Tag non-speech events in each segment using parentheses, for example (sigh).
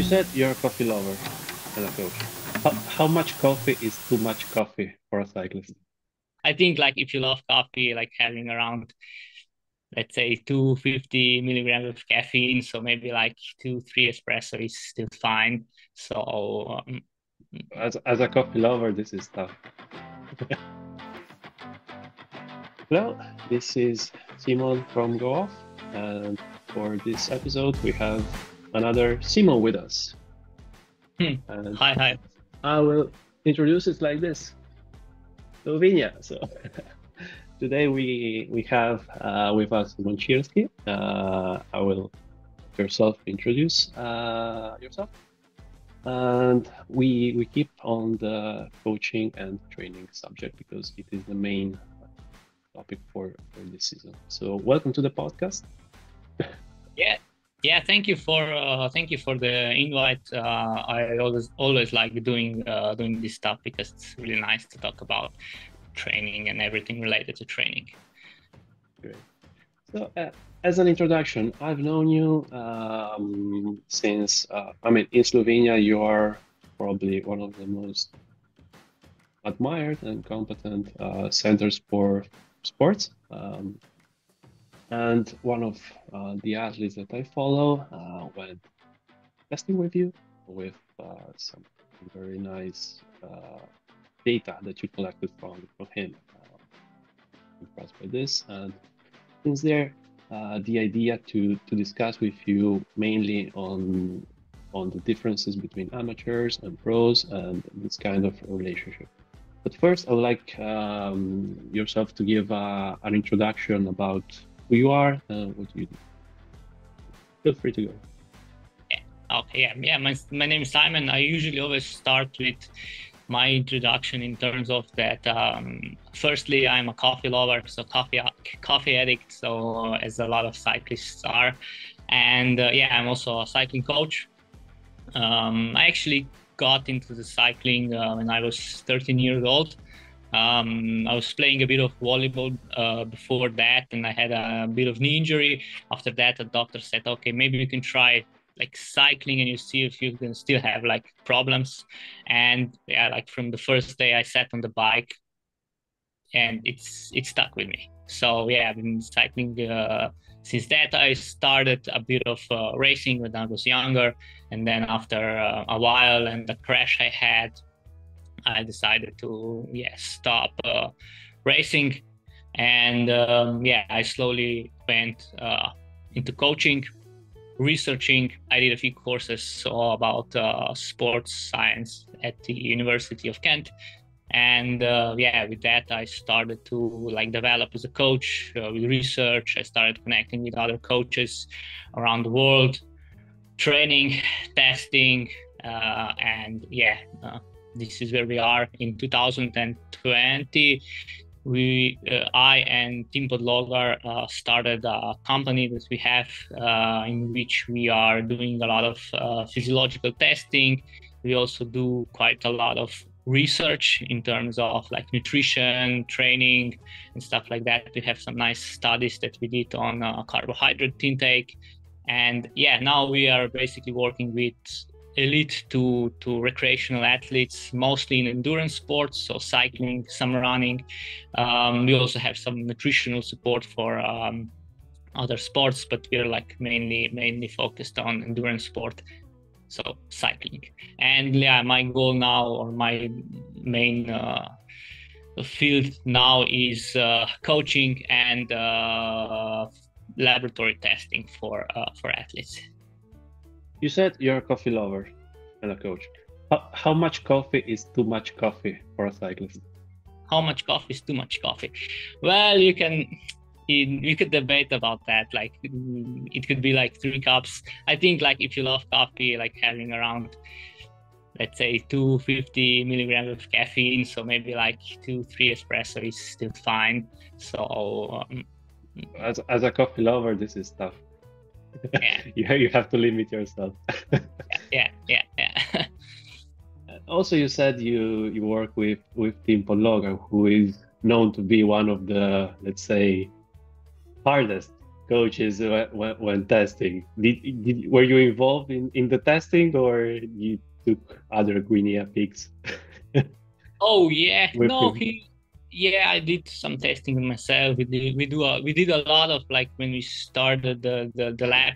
You said you're a coffee lover and a coach. How, how much coffee is too much coffee for a cyclist? I think like if you love coffee, like having around let's say 250 milligrams of caffeine, so maybe like two, three espresso is still fine. So um, as as a coffee lover, this is tough. (laughs) Hello, this is Simon from Go Off, and for this episode we have another Simon with us. Hmm. Hi, hi. I will introduce it like this. Slovenia. So (laughs) today we we have uh, with us Simon Cirnski. Uh, I will yourself introduce uh, yourself, and we we keep on the coaching and training subject because it is the main topic for, for this season. So welcome to the podcast. (laughs) yeah, yeah. Thank you for uh, thank you for the invite. Uh, I always always like doing uh, doing this stuff because it's really nice to talk about training and everything related to training. Great. So, uh, as an introduction, I've known you um, since, uh, I mean, in Slovenia, you are probably one of the most admired and competent uh, centers for sports. Um, and one of uh, the athletes that I follow uh, went testing with you with uh, some very nice data that you collected from, from him. Uh, impressed by this. And since there, uh, the idea to, to discuss with you mainly on on the differences between amateurs and pros and this kind of relationship. But first, I would like um, yourself to give uh, an introduction about who you are and what you do. Feel free to go. Yeah. Okay. Yeah. Yeah. My, my name is Simon. I usually always start with my introduction in terms of that. Um, firstly, I'm a coffee lover, so coffee coffee addict, so as a lot of cyclists are, and uh, yeah, I'm also a cycling coach. Um, I actually got into the cycling uh, when I was 13 years old. Um, I was playing a bit of volleyball uh, before that, and I had a bit of knee injury. After that, a doctor said, "Okay, maybe you can try like cycling and you see if you can still have like problems and yeah like from the first day i sat on the bike and it's it stuck with me so yeah i've been cycling uh, since that i started a bit of uh, racing when i was younger and then after uh, a while and the crash i had i decided to yeah stop uh, racing and um, yeah i slowly went uh, into coaching researching. I did a few courses about uh, sports science at the University of Kent, and uh, yeah, with that I started to like develop as a coach uh, with research. I started connecting with other coaches around the world, training, (laughs) testing, uh, and yeah. Uh, this is where we are in 2020 we uh, I and Tim Podlogar uh, started a company that we have uh, in which we are doing a lot of uh, physiological testing. We also do quite a lot of research in terms of like nutrition, training, and stuff like that. We have some nice studies that we did on uh, carbohydrate intake. And yeah, now we are basically working with elite to, to recreational athletes, mostly in endurance sports, so cycling, some running. Um, we also have some nutritional support for um, other sports, but we're like mainly mainly focused on endurance sport, so cycling. And yeah, my goal now or my main uh, field now is uh, coaching and uh, laboratory testing for uh, for athletes. You said you're a coffee lover and a coach. How, how much coffee is too much coffee for a cyclist? How much coffee is too much coffee? Well, you can you could debate about that. Like it could be like three cups. I think like if you love coffee, like having around let's say 250 milligrams of caffeine, so maybe like two three espresso is still fine. So um, as as a coffee lover, this is tough yeah. (laughs) you, you have to limit yourself. yeah, yeah, yeah. (laughs) also, you said you you work with with Tim Podlogar, who is known to be one of the let's say hardest coaches when, when testing. Did, did were you involved in, in the testing or you took other Guinea pigs? (laughs) oh yeah, no, he yeah, I did some testing myself. We did we do a, we did a lot of like when we started the the, the lab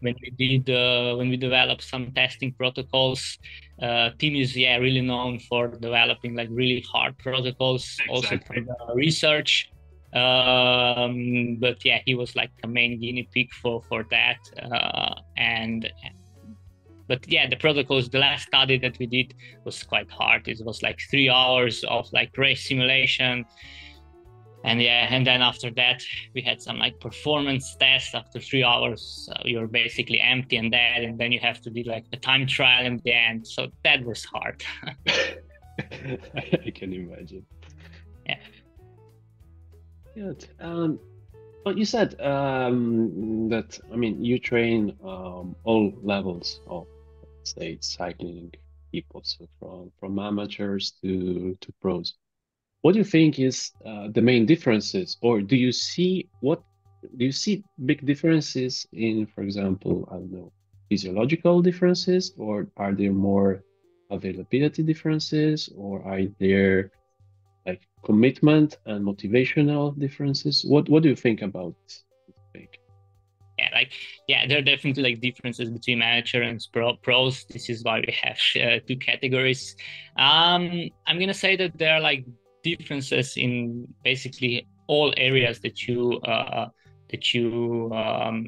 when we did uh, when we developed some testing protocols. Uh, Tim is yeah really known for developing like really hard protocols, exactly. also for the research. Um, but yeah, he was like a main guinea pig for for that, uh, and but yeah the protocols the last study that we did was quite hard. It was like three hours of like race simulation. And yeah and then after that we had some like performance tests. After three hours uh, you're basically empty and dead and then you have to do like a time trial in the end. So that was hard. (laughs) I can imagine. Yeah. Good. Um but you said um, that I mean you train um, all levels of say cycling people, so from from amateurs to to pros. What do you think is uh, the main differences, or do you see what do you see big differences in, for example, I don't know, physiological differences, or are there more availability differences, or are there like commitment and motivational differences? What what do you think about like yeah there are definitely like differences between amateur and pro- pros. This is why we have uh, two categories. Um i'm gonna say that there are like differences in basically all areas that you uh that you um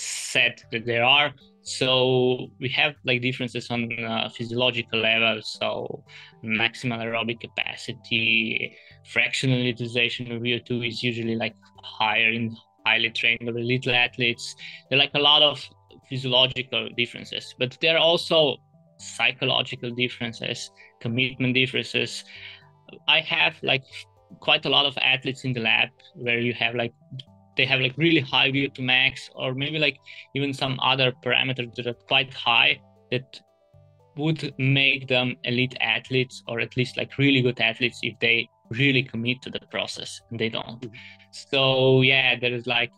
said that there are. So we have like differences on uh, physiological level, so maximal aerobic capacity fractional utilization of vo2 is usually like higher in highly trained or elite athletes. There are like a lot of physiological differences, but there are also psychological differences, commitment differences. I have like quite a lot of athletes in the lab where you have like they have like really high VO2 max or maybe like even some other parameters that are quite high that would make them elite athletes or at least like really good athletes if they really commit to the process and they don't mm-hmm. so yeah there is like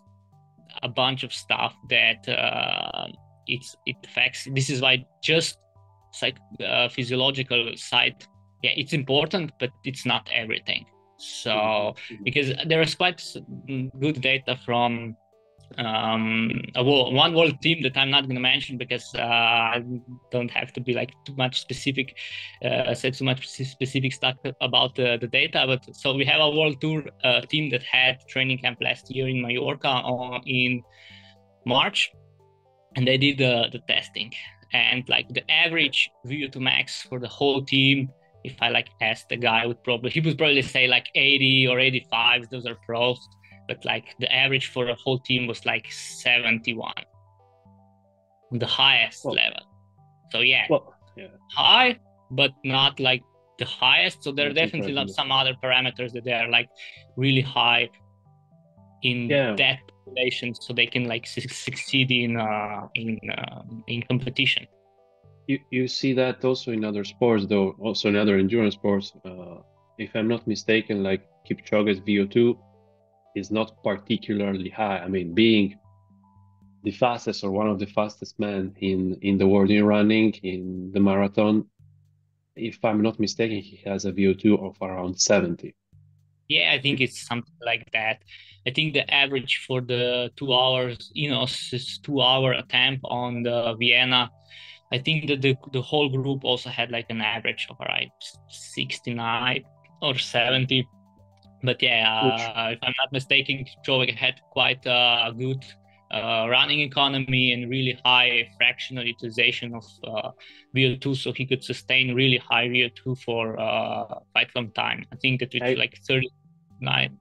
a bunch of stuff that uh, it's it affects this is why just psych uh, physiological side yeah it's important but it's not everything so mm-hmm. because there is quite good data from um, a world, one world team that I'm not going to mention because uh, I don't have to be like too much specific, uh, say too much specific stuff about the, the data. But so we have a world tour uh, team that had training camp last year in Mallorca on, in March, and they did the, the testing. And like the average VO2 max for the whole team, if I like asked the guy, would probably he would probably say like 80 or 85. Those are pros but like the average for a whole team was like 71 the highest well, level. So yeah, well, yeah. High but not like the highest. So there are definitely not some other parameters that they are like really high in yeah. that population so they can like su- succeed in uh, in uh, in competition. You you see that also in other sports though also in other endurance sports. Uh, if i'm not mistaken like kipchoge's vo2 is not particularly high. I mean, being the fastest or one of the fastest men in in the world in running in the marathon, if I'm not mistaken, he has a VO2 of around 70. Yeah, I think it's something like that. I think the average for the two hours, you know, is two hour attempt on the Vienna. I think that the, the whole group also had like an average of around 69 or 70 but yeah, uh, if I'm not mistaken, Kipchoge had quite a good uh, running economy and really high fractional utilization of uh, VO2, so he could sustain really high VO2 for uh, quite some time. I think that it's like 39,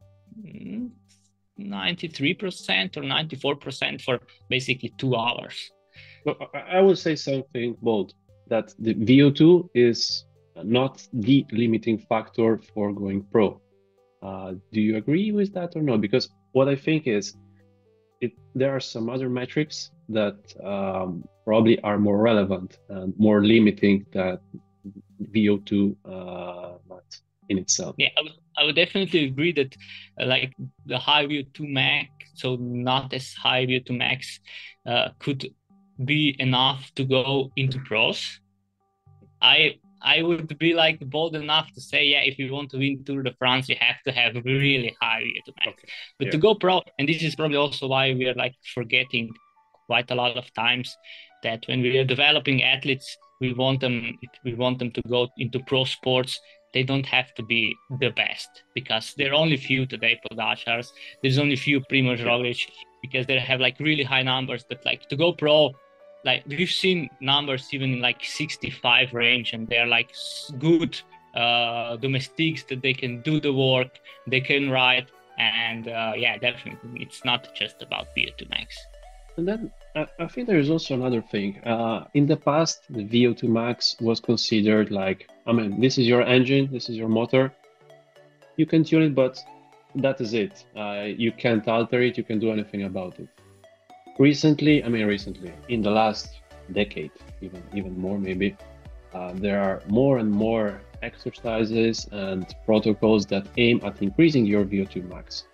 93% or 94% for basically two hours. Well, I would say something bold that the VO2 is not the limiting factor for going pro uh, do you agree with that or no? Because what I think is, it, there are some other metrics that um, probably are more relevant and more limiting that VO2. Uh, in itself. Yeah, I would, I would definitely agree that uh, like the high VO2 max, so not as high VO2 max, uh, could be enough to go into pros. I I would be like bold enough to say, yeah, if you want to win Tour de France, you have to have really high VO2 max. Okay. But yeah. to go pro, and this is probably also why we are like forgetting quite a lot of times that when we are developing athletes, we want them we want them to go into pro sports. They don't have to be the best because there are only few Tadej Pogacars. There's only few Primoz Roglic because they have like really high numbers. But like to go pro, like we've seen numbers even in like 65 range and they're like good uh domestics that they can do the work they can ride and uh, yeah definitely it's not just about vo2 max. And then uh, i think there is also another thing uh, in the past the vo2 max was considered like i mean this is your engine this is your motor you can tune it but that is it. Uh, you can't alter it you can do anything about it recently, I mean, recently, in the last decade, even even more maybe, uh, there are more and more exercises and protocols that aim at increasing your VO2 max.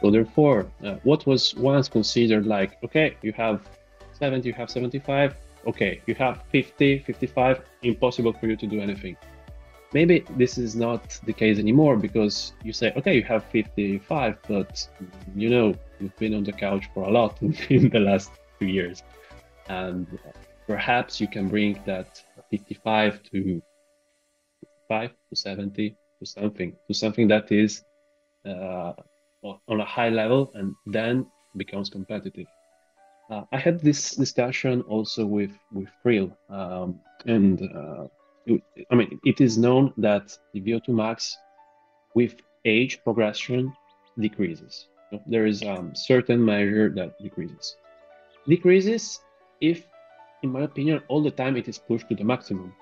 So therefore, uh, what was once considered like, okay, you have 70, you have 75, okay, you have 50, 55, impossible for you to do anything. Maybe this is not the case anymore because you say, okay, you have 55, but you know, you've been on the couch for a lot (laughs) in the last two years. And perhaps you can bring that 55 to 5 to 70 to something, to something that is uh, on a high level and then becomes competitive. Uh, I had this discussion also with with Friel, um, and uh, it, I mean it is known that the VO2 max with age progression decreases there is a um, certain measure that decreases. Decreases if, in my opinion, all the time it is pushed to the maximum.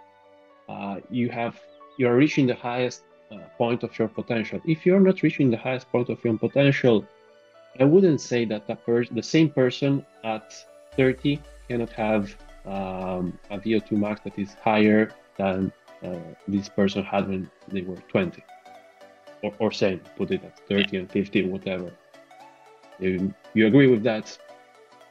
Uh, you have you are reaching the highest uh, point of your potential. If you're not reaching the highest point of your potential, I wouldn't say that the same person at 30 cannot have um, a VO2 max that is higher than uh, this person had when they were 20. Or, or same, put it at 30 and 50, whatever. You, you agree with that?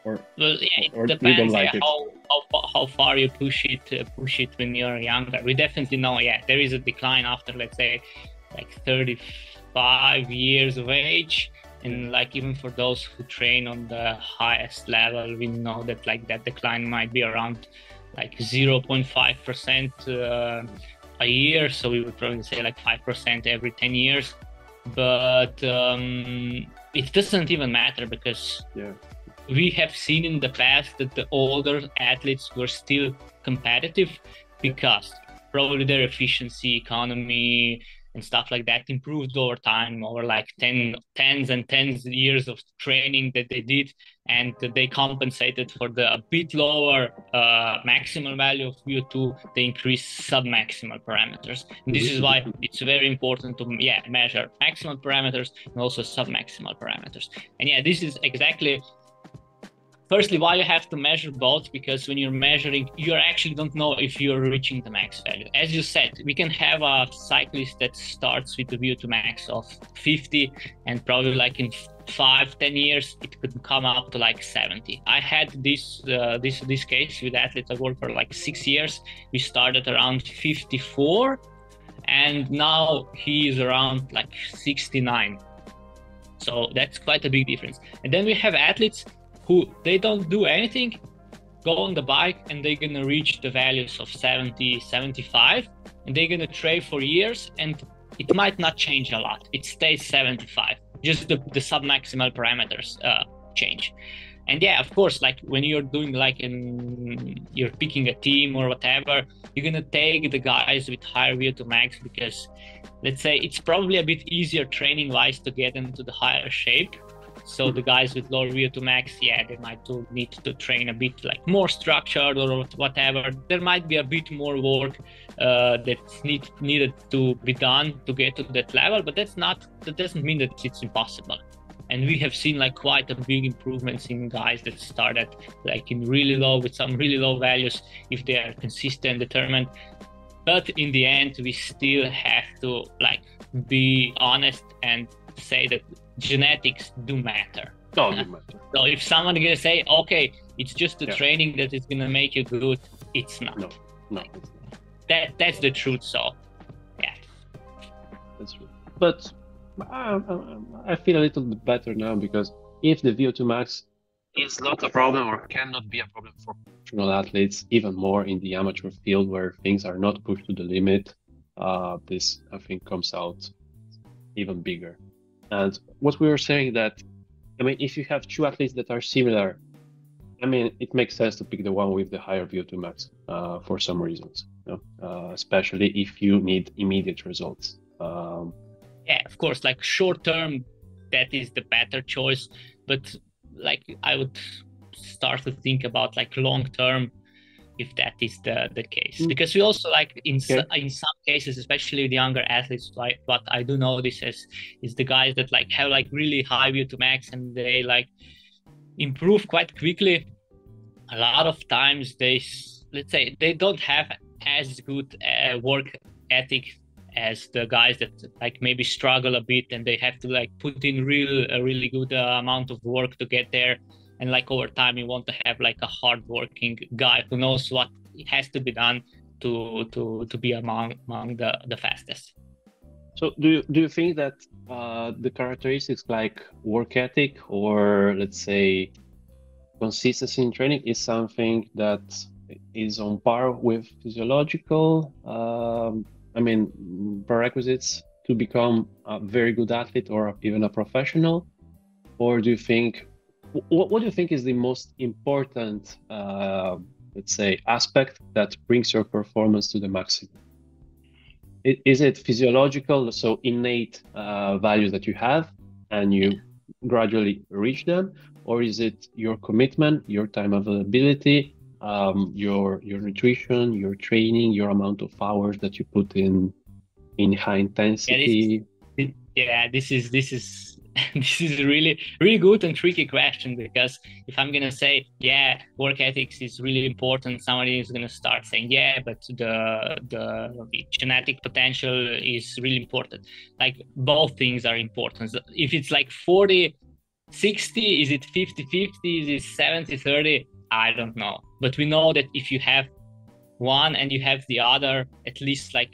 Or, well, yeah, it or depends you don't like yeah, it? How, how, how far you push it uh, push it when you're younger. We definitely know, yeah, there is a decline after let's say like 35 years of age and like even for those who train on the highest level we know that like that decline might be around like 0.5 percent uh, a year so we would probably say like 5 percent every 10 years but um, it doesn't even matter because yeah. we have seen in the past that the older athletes were still competitive because probably their efficiency, economy, and stuff like that improved over time over like 10 tens and tens years of training that they did and they compensated for the a bit lower uh, maximal value of vo2 they increased sub-maximal parameters. And this is why it's very important to yeah measure maximal parameters and also sub-maximal parameters. And yeah this is exactly firstly why you have to measure both? Because when you're measuring you actually don't know if you're reaching the max value. As you said we can have a cyclist that starts with a vo2 max of 50 and probably like in five ten years it could come up to like 70 i had this uh, this this case with athletes i worked for like six years. We started around 54 and now he is around like 69 so that's quite a big difference. And then we have athletes who they don't do anything, go on the bike and they're gonna reach the values of 70, 75, and they're gonna trade for years and it might not change a lot. It stays 75, just the, the sub-maximal parameters uh, change. And yeah, of course, like when you're doing like in you're picking a team or whatever, you're gonna take the guys with higher VO2 max because let's say it's probably a bit easier training wise to get into the higher shape so the guys with lower VO2 max, yeah, they might need to train a bit like more structured or whatever. There might be a bit more work uh, that's need, needed to be done to get to that level, but that's not. That doesn't mean that it's impossible. And we have seen like quite a big improvements in guys that started like in really low with some really low values if they are consistent, determined. But in the end, we still have to like be honest and say that genetics do matter. Oh, do matter. (laughs) So if someone gonna say, okay, it's just the Yeah. training that is gonna make you good, it's not. No, no, it's not. That that's the truth. So yeah. That's true. But I, I, I feel a little bit better now because if the VO2 max is not a problem or cannot be a problem for professional athletes, even more in the amateur field where things are not pushed to the limit, uh, this I think comes out even bigger. And what we were saying that, I mean, if you have two athletes that are similar, I mean, it makes sense to pick the one with the higher VO2 max uh, for some reasons, you know? uh, especially if you need immediate results. Um, yeah, of course, like short term, that is the better choice. But like I would start to think about like long term, if that is the the case, Mm. because we also like in Okay. in some cases, especially with younger athletes, like what I do notice is is the guys that like have like really high VO2 max and they like improve quite quickly. A lot of times they let's say they don't have as good uh, work ethic as the guys that like maybe struggle a bit and they have to like put in real a really good uh, amount of work to get there and like over time you want to have like a hardworking guy who knows what has to be done to to to be among among the the fastest. So do you, do you think that uh, the characteristics like work ethic or let's say consistency in training is something that is on par with physiological um, I mean prerequisites to become a very good athlete or even a professional? Or do you think what, what do you think is the most important uh, let's say aspect that brings your performance to the maximum? Is it physiological so innate uh, values that you have and you gradually reach them? Or is it your commitment your time availability um, your your nutrition your training your amount of hours that you put in in high intensity? Yeah this is this is (laughs) this is really really good and tricky question because if i'm gonna say yeah work ethics is really important somebody is gonna start saying yeah but the the, the genetic potential is really important. Like both things are important. If it's like 40 60 is it 50 50 is it 70 30 i don't know. But we know that if you have one and you have the other at least like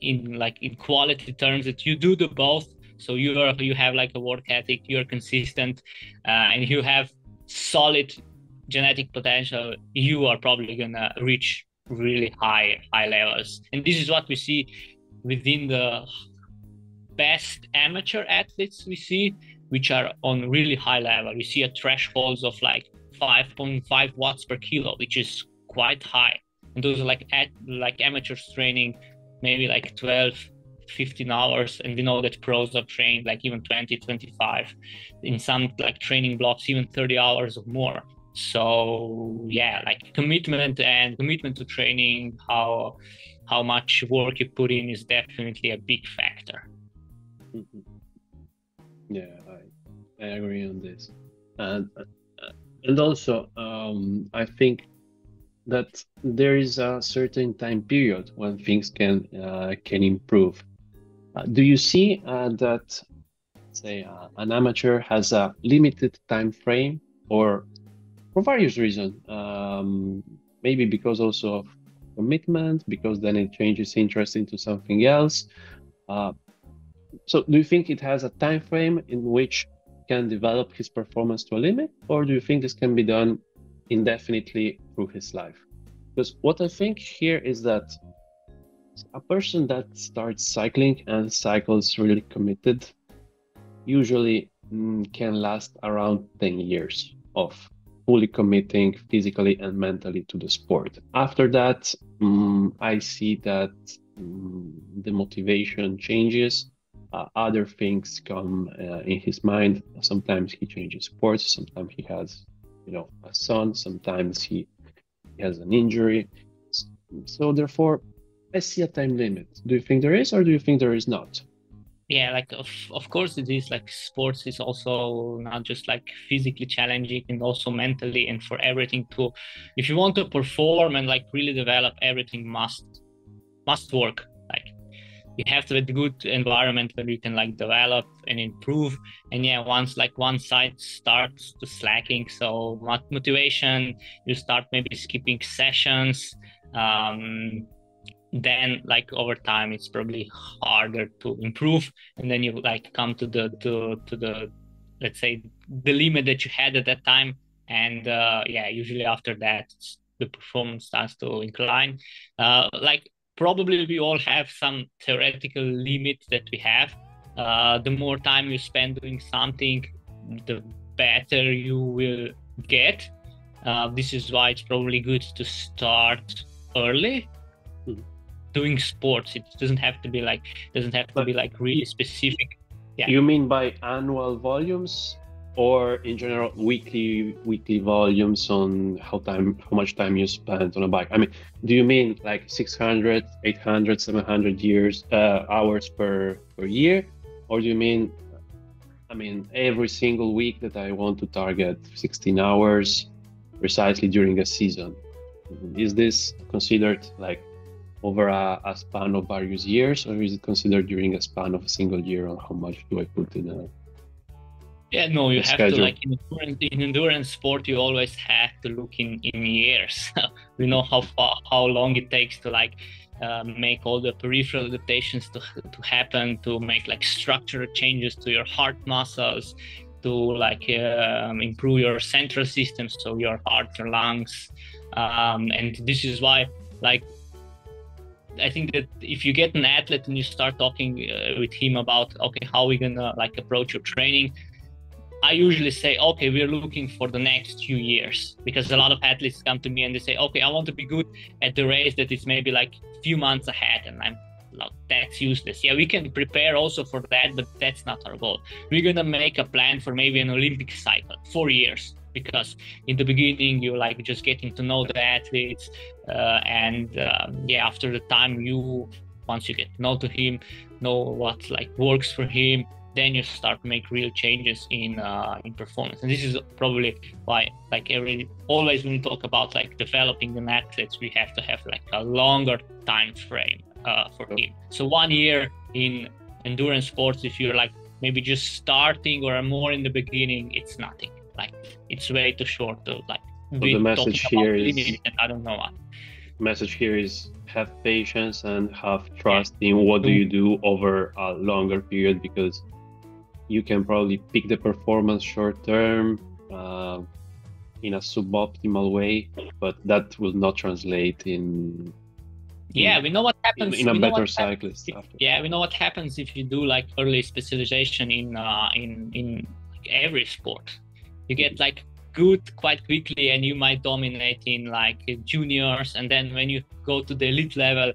in like in quality terms that you do the both so you are you have like a work ethic you're consistent uh, and you have solid genetic potential you are probably gonna reach really high high levels. And this is what we see within the best amateur athletes we see which are on really high level. We see a thresholds of like 5.5 watts per kilo which is quite high. And those are like at like amateurs training maybe like 12 15 hours and we know that pros are trained like even 20 25 in some like training blocks even 30 hours or more so yeah like commitment and commitment to training how how much work you put in is definitely a big factor Mhm. Yeah, I, I agree on this, and uh, and also um, I think that there is a certain time period when things can uh, can improve. Uh, do you see uh, that, say, uh, an amateur has a limited time frame, or for various reasons, um, maybe because also of commitment, because then it changes interest into something else. So do you think it has a time frame in which can develop his performance to a limit or do you think this can be done indefinitely through his life because what i think here is that a person that starts cycling and cycles really committed usually mm, can last around 10 years of fully committing physically and mentally to the sport after that mm, i see that mm, the motivation changes uh, other things come uh, in his mind. Sometimes he changes sports. Sometimes he has, you know, a son. Sometimes he, he has an injury. So therefore, I see a time limit. Do you think there is, or do you think there is not? yeah like of, of course it is like sports is also not just like physically challenging and also mentally and for everything to if you want to perform and like really develop everything must must work like you have to have a good environment where you can like develop and improve and yeah once like one side starts to slacking so motivation you start maybe skipping sessions um, then like over time it's probably harder to improve. And then you like come to the to to the let's say the limit that you had at that time. And uh, yeah usually after that the performance starts to incline. Uh, like probably we all have some theoretical limit that we have. Uh, the more time you spend doing something the better you will get. Uh, this is why it's probably good to start early. Doing sports it doesn't have to be like doesn't have to but be like really specific. Yeah. You mean by annual volumes or in general weekly weekly volumes on how time how much time you spend on a bike? I mean do you mean like 600 800 700 years uh, hours per per year? Or do you mean i mean every single week that i want to target 16 hours precisely during a season? Is this considered like over a, a span of various years or is it considered during a span of a single year on how much do i put in a yeah, no, you have schedule. to like in endurance, in endurance sport. You always have to look in in years. (laughs) we know how far, how long it takes to like uh, make all the peripheral adaptations to to happen, to make like structural changes to your heart muscles, to like um, improve your central system, so your heart, your lungs, um, and this is why like I think that if you get an athlete and you start talking uh, with him about okay how we gonna like approach your training, I usually say, okay, we're looking for the next few years because a lot of athletes come to me and they say, okay, I want to be good at the race that is maybe like a few months ahead. And I'm like, that's useless. Yeah, we can prepare also for that, but that's not our goal. We're to make a plan for maybe an Olympic cycle, four years, because in the beginning, you're like just getting to know the athletes. Uh, and um, yeah, after the time, you, once you get to know to him, know what like works for him, then you start to make real changes in uh, in performance. And this is probably why like every always when we talk about like developing an athletes we have to have like a longer time frame uh, for him. So one year in endurance sports if you're like maybe just starting or more in the beginning it's nothing. Like it's way too short to like so the message here is i don't know what message here is have patience and have trust in what do you do over a longer period because you can probably pick the performance short term uh, in a suboptimal way, but that will not translate in. Yeah, we know what happens in, in a better cyclist. If, yeah, we know what happens if you do like early specialization in uh, in in like every sport. You get like good quite quickly, and you might dominate in like juniors, and then when you go to the elite level,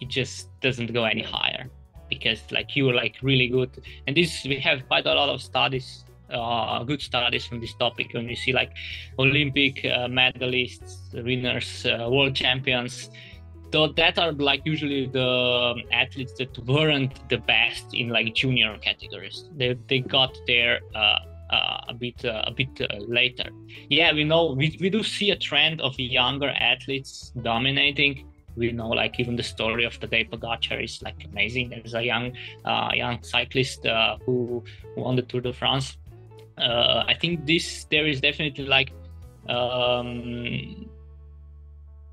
it just doesn't go any higher because like you're like really good. And this we have quite a lot of studies uh, good studies from this topic. When you see like olympic uh, medalists winners uh, world champions though that are like usually the athletes that weren't the best in like junior categories. They, they got uh, uh, a bit uh, a bit uh, later. Yeah, we know we, we do see a trend of younger athletes dominating, we know like even the story of Tadej Pogacar is like amazing. There's a young uh, young cyclist uh, who won the Tour de France. Uh, I think this there is definitely like um,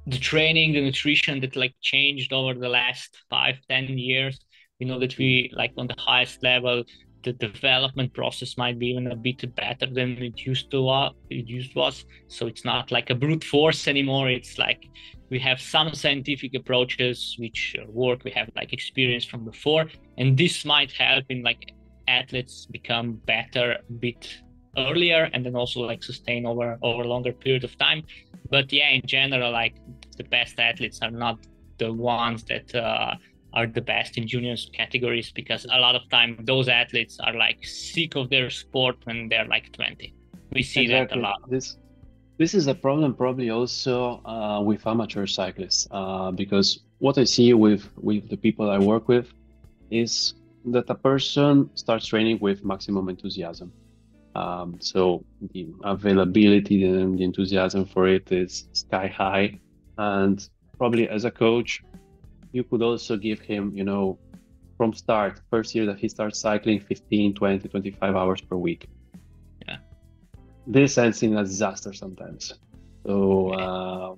the training, the nutrition that like changed over the last five ten years. We know that we like on the highest level the development process might be even a bit better than it used to uh, it used was. So it's not like a brute force anymore. It's like we have some scientific approaches which work. We have like experience from before. And this might help in like athletes become better a bit earlier and then also like sustain over over longer period of time. But yeah in general like the best athletes are not the ones that uh, are the best in juniors categories because a lot of time those athletes are like sick of their sport when they're like 20 we see exactly. that a lot this this is a problem probably also uh, with amateur cyclists uh, because what I see with with the people I work with is that a person starts training with maximum enthusiasm. Um, so the availability and the enthusiasm for it is sky high, and probably as a coach, you could also give him, you know, from start, first year that he starts cycling 15, 20, 25 hours per week. Yeah. This ends in a disaster sometimes. So uh,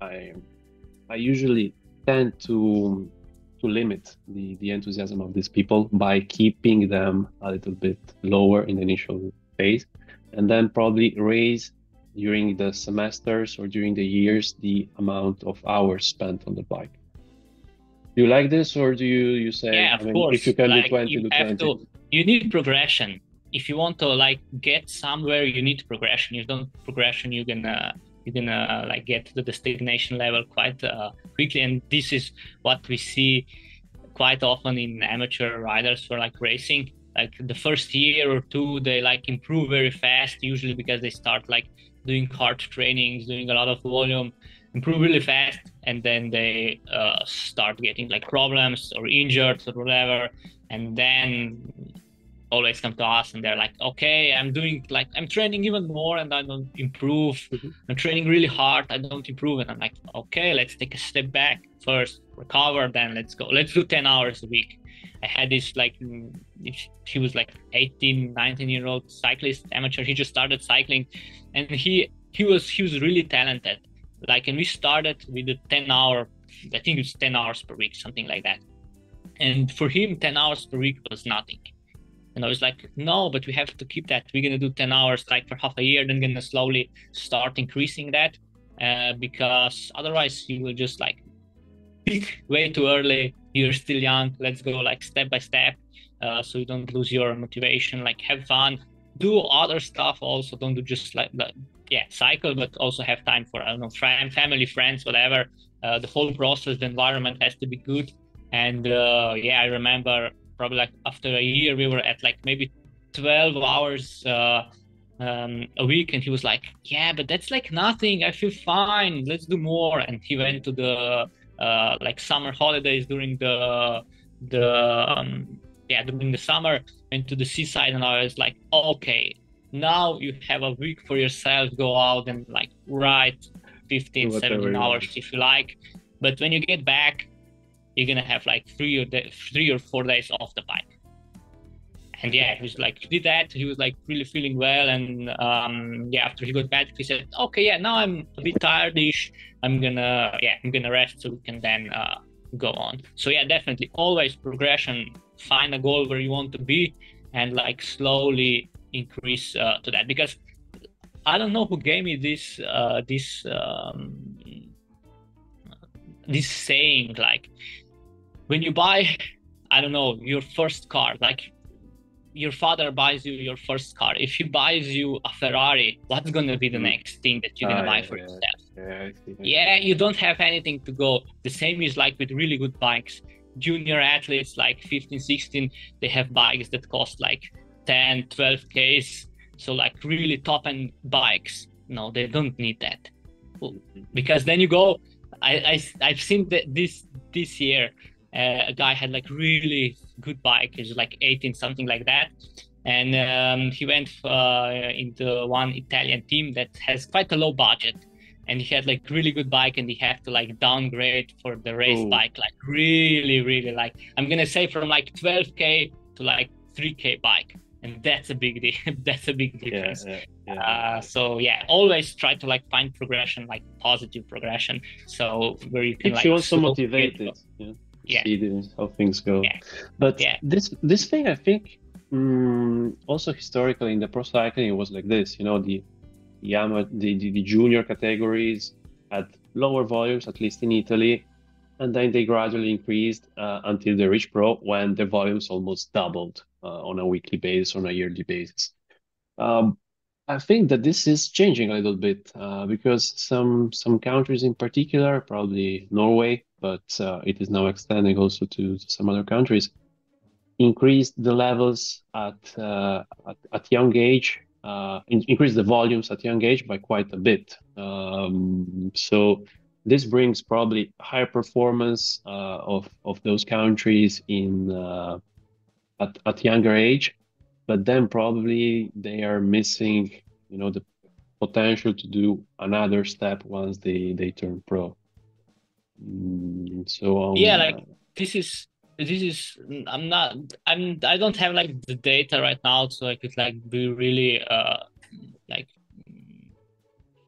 I I usually tend to to limit the, the enthusiasm of these people by keeping them a little bit lower in the initial phase and then probably raise during the semesters or during the years the amount of hours spent on the bike. You like this or do you you say yeah, of I mean, course. if you can like, do 20 you do have 20 to you need progression. If you want to like get somewhere you need progression. You don't progression you're gonna you're gonna like get to the stagnation level quite uh, quickly. And this is what we see quite often in amateur riders for like racing. Like the first year or two they like improve very fast usually because they start like doing hard trainings doing a lot of volume improve really fast and then they uh, start getting like problems or injured or whatever and then always come to us and they're like okay i'm doing like i'm training even more and i don't improve. Mhm. i'm training really hard i don't improve. And i'm like okay let's take a step back first recover then let's go. Let's do 10 hours a week. I had this like mm, he was like 18 19 year old cyclist amateur he just started cycling and he he was he was really talented like and we started with the 10 hour i think it's 10 hours per week something like that and for him 10 hours per week was nothing and I was like, no, but we have to keep that. We're gonna do 10 hours like for half a year, then gonna slowly start increasing that. Uh, because otherwise you will just like (laughs) peak way too early. You're still young. Let's go like step by step. Uh, so you don't lose your motivation. Like have fun, do other stuff also. Don't do just like the yeah cycle, but also have time for I don't know friend, family, friends, whatever. Uh, the whole process, the environment has to be good. And uh, yeah, I remember probably like after a year we were at like maybe 12 hours uh, um, a week. And he was like yeah but that's like nothing. I feel fine. Let's do more. And he went to the uh, like summer holidays during the the um, yeah during the summer went to the seaside. And i was like okay now you have a week for yourself go out and like ride 15 whatever 17 hours if you like but when you get back you're gonna have like three or da three or four days off the bike. And yeah, he was like, he did that. He was like really feeling well. And um, yeah, after he got back, he said, okay, yeah, now I'm a bit tired-ish. I'm gonna, yeah, I'm gonna rest so we can then uh, go on. So yeah, definitely always progression. Find a goal where you want to be, and like slowly increase uh, to that. Because I don't know who gave me this uh, this um, this saying like when you buy i don't know your first car like your father buys you your first car if he buys you a ferrari what's going to be the Mm. next thing that you're going to Ah, buy yeah, for yeah. yourself Yeah, yeah you don't have anything to go the same is like with really good bikes junior athletes like 15 16 they have bikes that cost like 10 12 ks. So like really top end bikes. No they don't need that. Because then you go i, I i've seen that this this year uh, a guy had like really good bike. He's like 18 something like that. And um, he went uh, into one italian team that has quite a low budget. And he had like really good bike and he had to like downgrade for the race Ooh. bike like really really like i'm gonna say from like 12k to like 3k bike and that's a big deal (laughs) that's a big difference yeah, yeah. uh, so yeah, always try to like find progression, like positive progression. So where you can like you also motivated. Yeah. Yeah. See how things go. Yeah. But Yeah. this this thing, I think, mm, also historically in the pro cycling, it was like this. You know, the the, the, the the junior categories had lower volumes, at least in Italy, and then they gradually increased uh, until they reached pro, when the volumes almost doubled on a weekly basis, on a yearly basis. Um, I think that this is changing a little bit uh, because some some countries in particular, probably Norway, but uh, it is now extending also to, some other countries, increased the levels at uh, at, at young age, uh, in, increased the volumes at young age by quite a bit. Um, so this brings probably higher performance uh, of of those countries in uh, at at younger age but then probably they are missing, you know, the potential to do another step once they they turn pro. Mm, so um, Yeah, like this is this is I'm not I'm I don't have like the data right now, so I could like be really uh like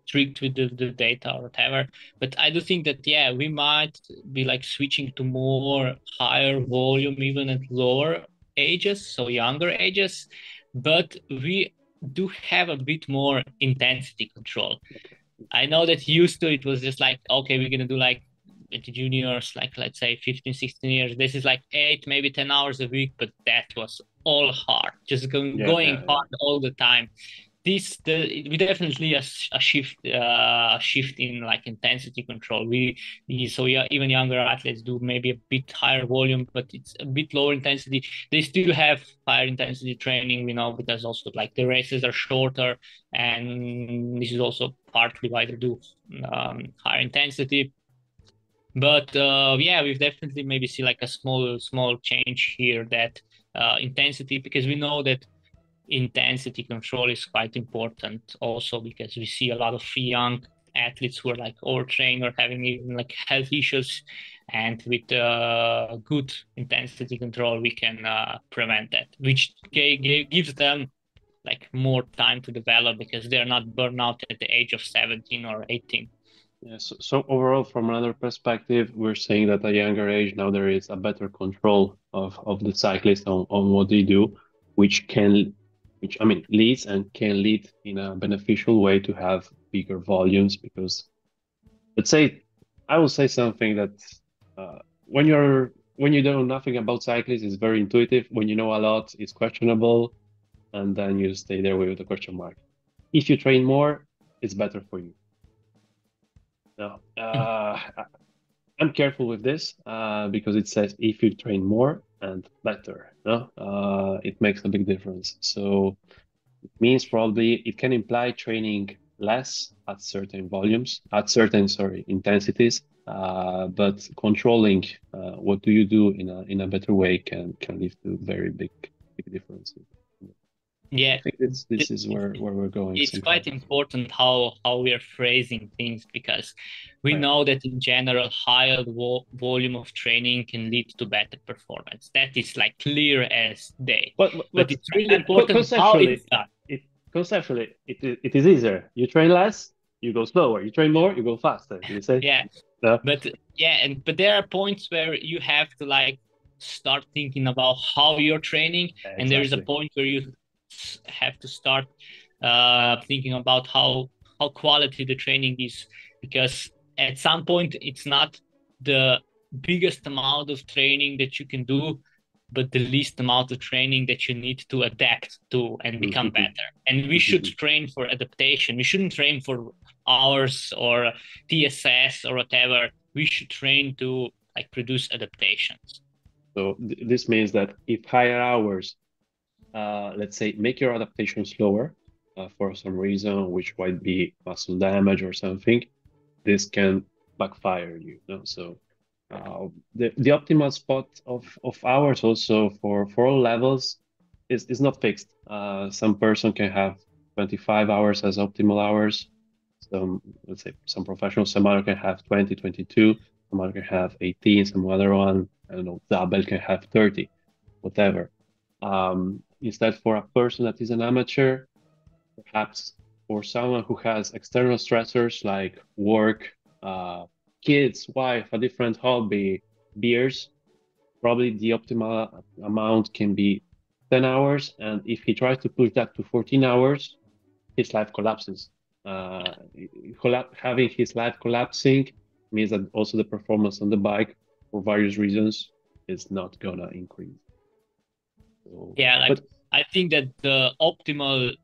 strict with the, the data or whatever. But I do think that yeah, we might be like switching to more higher volume even at lower ages, so younger ages. But we do have a bit more intensity control. I know that used to it was just like okay, we're gonna do like the juniors like let's say 15 16 years this is like eight maybe 10 hours a week but that was all hard just going, yeah, going yeah, hard yeah. all the time this the we definitely a, a shift uh shift in like intensity control. We, so yeah even younger athletes do maybe a bit higher volume but it's a bit lower intensity. They still have higher intensity training we know because also like the races are shorter and this is also partly why they do um, higher intensity. But uh, yeah we've definitely maybe see like a small small change here that uh, intensity because we know that intensity control is quite important also because we see a lot of young athletes who are like overtrained or having even like health issues. And with uh, good intensity control we can uh, prevent that which g- g- gives them like more time to develop because they're not burnout at the age of 17 or 18 yeah, so, so overall, from another perspective, we're saying that at a younger age now there is a better control of, of the cyclist on, on what they do, which can which I mean leads and can lead in a beneficial way to have bigger volumes because let's say I will say something that uh, when you're when you don't know nothing about cyclists it's very intuitive when you know a lot it's questionable and then you stay there with a question mark if you train more it's better for you no uh, I'm careful with this uh, because it says if you train more and better. No? It makes a big difference. So it means probably it can imply training less at certain volumes, at certain sorry intensities, uh, but controlling uh, what do you do in a in a better way can can lead to very big big differences yeah. I think this this is where where we're going it's quite important how how we are phrasing things because we right. know that in general higher vo- volume of training can lead to better performance. That is like clear as day. But, but, but it's really important how it's done. it, conceptually it, it is easier. You train less you go slower. You train more you go faster. You say (laughs) yeah. No? but yeah and but there are points where you have to like start thinking about how you're training yeah, and there is a point where you have to start uh, thinking about how how quality the training is because at some point it's not the biggest amount of training that you can do but the least amount of training that you need to adapt to and become mm-hmm. better and we should mm-hmm. train for adaptation we shouldn't train for hours or tss or whatever we should train to like produce adaptations so th- this means that if higher hours uh, let's say, make your adaptation slower uh, for some reason, which might be muscle damage or something, this can backfire you. So uh, the, the optimal spot of, of hours also for, for all levels is, is not fixed. Uh, some person can have 25 hours as optimal hours. Some, let's say, some professionals, some other can have 20, 22, some other can have 18, some other one, I don't know, double can have 30, whatever. Um, instead for a person that is an amateur, perhaps for someone who has external stressors like work, uh, kids, wife, a different hobby, beers, probably the optimal amount can be 10 hours. And if he tries to push that to 14 hours, his life collapses. Uh, having his life collapsing means that also the performance on the bike, for various reasons, is not gonna increase. Yeah, like but, I think that the optimal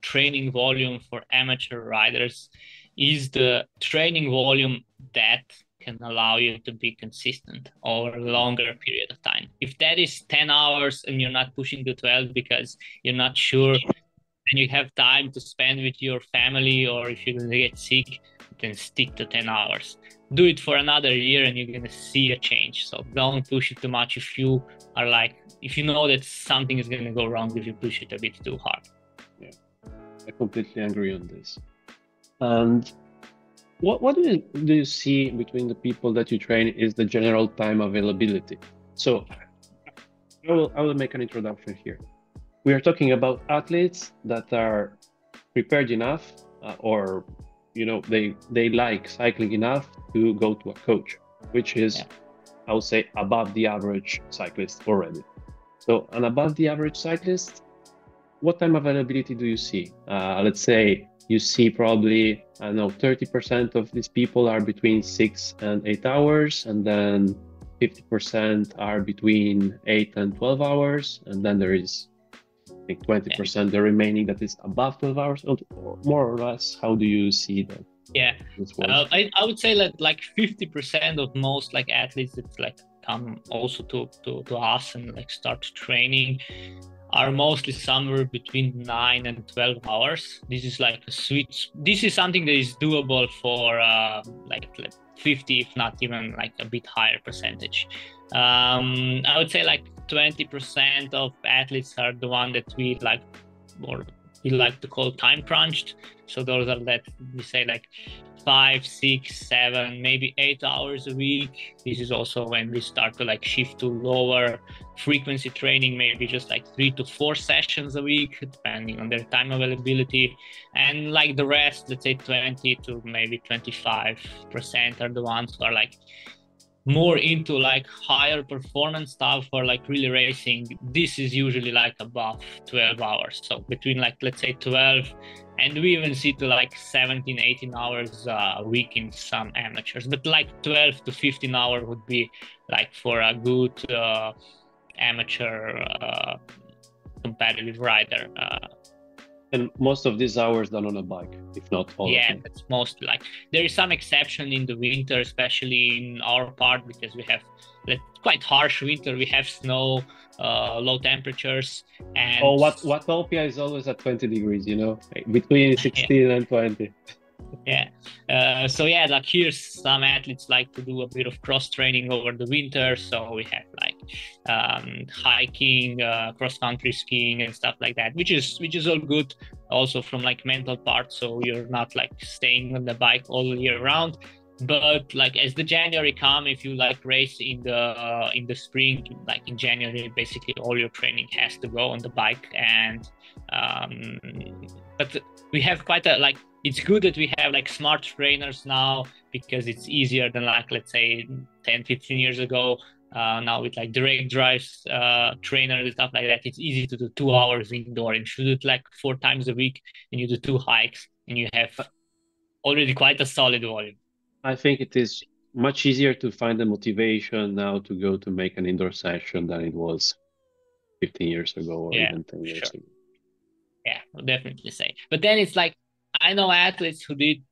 training volume for amateur riders is the training volume that can allow you to be consistent over a longer period of time. If that is 10 hours and you're not pushing to 12 because you're not sure and you have time to spend with your family or if you're going to get sick, then stick to 10 hours do it for another year and you're gonna see a change. So don't push it too much if you are like if you know that something is gonna go wrong if you push it a bit too hard. Yeah, I completely agree on this. And what what do you do you see between the people that you train is the general time availability? So I will, I will make an introduction here. We are talking about athletes that are prepared enough uh, or you know they they like cycling enough to go to a coach which is yeah. i would say above the average cyclist already so an above the average cyclist what time availability do you see uh, let's say you see probably i don't know 30% of these people are between six and eight hours and then 50% are between 8 and 12 hours and then there is think 20% yeah. the remaining that is above 12 hours or more or less. How do you see that? Yeah. Uh, I, I would say that like 50% of most like athletes that like come also to, to to us and like start training are mostly somewhere between 9 and 12 hours. This is like a switch this is something that is doable for uh, like, like 50 if not even like a bit higher percentage. Um, i would say like 20% of athletes are the one that we like or we like to call time crunched. So those are that we say like five six seven maybe eight hours a week. This is also when we start to like shift to lower frequency training maybe just like three to four sessions a week depending on their time availability. And like the rest let's say 20 to maybe 25 percent are the ones who are like more into like higher performance stuff or like really racing this is usually like above 12 hours. So between like let's say 12 and we even see to like 17 18 hours a week in some amateurs. But like 12 to 15 hour would be like for a good uh, amateur uh, competitive rider uh, and most of these hours done on a bike, if not all. Yeah, it's mostly like there is some exception in the winter, especially in our part because we have like, quite harsh winter. We have snow, uh, low temperatures, and oh, what what? Watopia is always at 20 degrees. You know, between (laughs) 16 and 20 yeah. Uh, so yeah like here some athletes like to do a bit of cross training over the winter. So we have like um, hiking uh, cross country skiing and stuff like that which is which is all good also from like mental part. So you're not like staying on the bike all year round. But like as the january come if you like race in the uh, in the spring like in january basically all your training has to go on the bike. And um but we have quite a like it's good that we have like smart trainers now because it's easier than like let's say 10 15 years ago. Uh, now with like direct drives uh, trainers and stuff like that it's easy to do two hours indoor and shoot it like four times a week and you do two hikes and you have already quite a solid volume. I think it is much easier to find the motivation now to go to make an indoor session than it was 15 years ago or yeah, even 10 years sure. ago. Yeah i'll definitely say. But then it's like I know athletes who did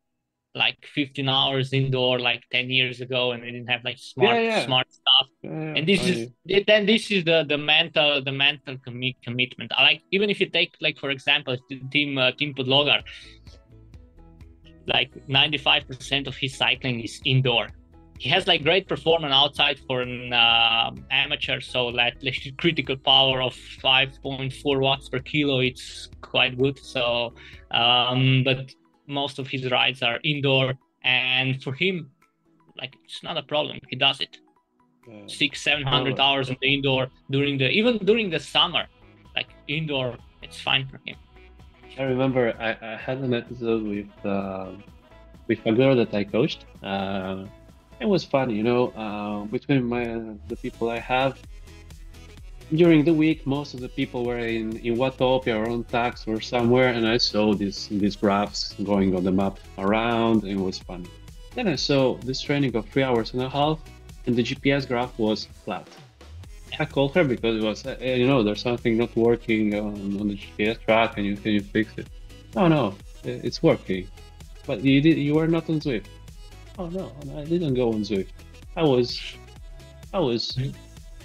like 15 hours indoor like 10 years ago and they didn't have like smart yeah, yeah. smart stuff. Yeah, and this is then this is the the mental the mental commi- commitment. I like even if you take like for example team uh, Tim Podlogar like 95% of his cycling is indoor he has like great performance outside for an uh, amateur so that like, critical power of 5.4 watts per kilo it's quite good so um, but most of his rides are indoor and for him like it's not a problem he does it uh, six seven hundred oh. hours in the indoor during the even during the summer like indoor it's fine for him i remember i, I had an episode with uh, with a girl that i coached uh, it was fun you know uh, between my the people i have during the week, most of the people were in, in Watopia or on Tacx or somewhere, and I saw these these graphs going on the map around, and it was fun. Then I saw this training of three hours and a half, and the GPS graph was flat. I called her because it was, you know, there's something not working on, on the GPS track, and you can you fix it? No, no, it's working. But you did, you were not on Zwift. Oh no, I didn't go on Zwift. I was, I was,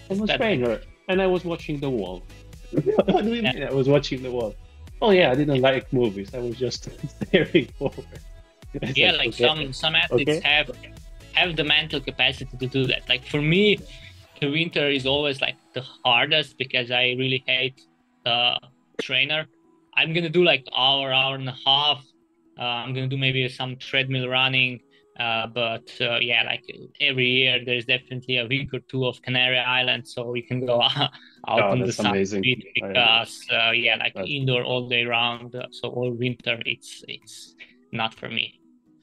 I was trainer and I was watching the wall. (laughs) what do you mean? I was watching the wall. Oh yeah, I didn't like movies. I was just (laughs) staring forward. yeah, like, like okay. some some athletes okay. have have the mental capacity to do that. Like for me, the winter is always like the hardest because I really hate the trainer. I'm gonna do like hour, hour and a half. Uh, I'm gonna do maybe some treadmill running, Uh, but uh, yeah, like every year, there's definitely a week or two of Canary Islands, so we can go (laughs) out Oh, in the sun amazing. because uh, yeah, like That's- indoor all day round. uh, So all winter, it's it's not for me.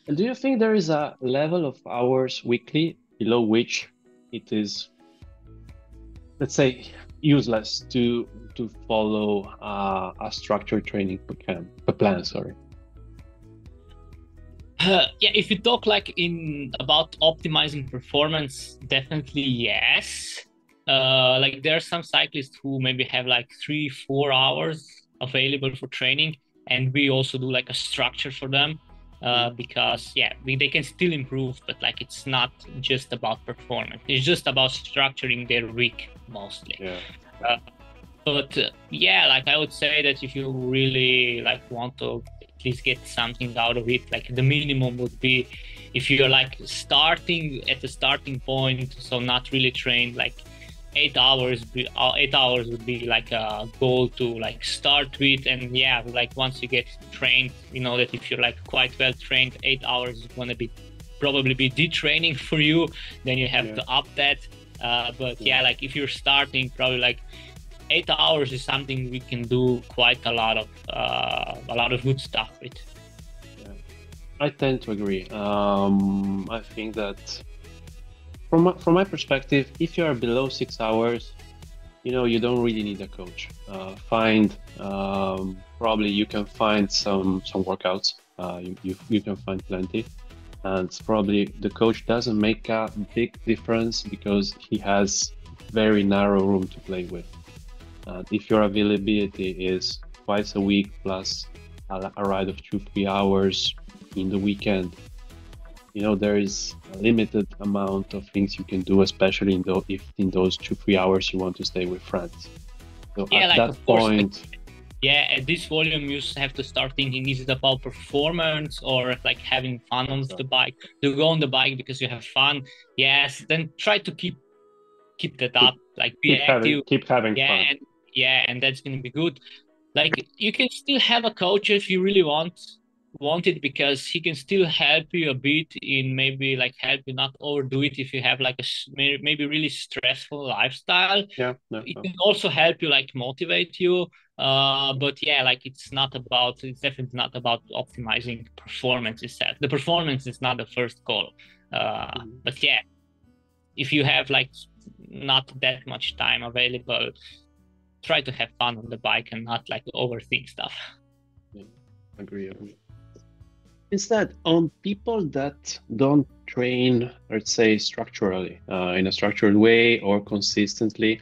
And do you think there is a level of hours weekly below which it is, let's say, useless to to follow uh, a structured training plan? A plan, sorry. Uh, (clears throat) yeah, if you talk like in about optimizing performance, definitely yes. Uh, like there are some cyclists who maybe have like three, four hours available for training, and we also do like a structure for them uh, because yeah, we, they can still improve, but like it's not just about performance. It's just about structuring their week mostly Yeah. but uh, yeah like i would say that if you really like want to at least get something out of it. Like the minimum would be if you're like starting at the starting point so not really trained like eight hours uh, eight hours would be like a goal to like start with. And yeah like once you get trained you know that if you're like quite well trained eight hours is going to be probably be detraining (laughs) for you. Then you have Yeah. to up that. Uh, but yeah like if you're starting probably like eight hours is something we can do quite a lot of uh, a lot of good stuff with. I tend to agree. Um, I think that from my, from my perspective, if you are below six hours, you know you don't really need a coach. Uh, find um, probably you can find some some workouts. Uh, you, you you can find plenty, and probably the coach doesn't make a big difference because he has very narrow room to play with. And if your availability is twice a week plus a, a ride of two three hours in the weekend you know there is a limited amount of things you can do especially in the, if in those two three hours you want to stay with friends so Yeah, at like, that of course, point Yeah, at this volume you have to start thinking: is it about performance or like having fun on the bike? Do you go on the bike because you have fun? Yes. Then try to keep keep that up. Like be keep active. having keep having yeah fun yeah and that's going to be good like you can still have a coach if you really want want it because he can still help you a bit in maybe like help you not overdo it if you have like a maybe really stressful lifestyle yeah no, it no. can also help you like motivate you uh but yeah like it's not about it's definitely not about optimizing performance itself the performance is not the first goal uh Mhm. but yeah if you have like not that much time available try to have fun on the bike and not like overthink stuff agree, agree. Instead, on people that don't train, let's say, structurally, uh, in a structured way or consistently,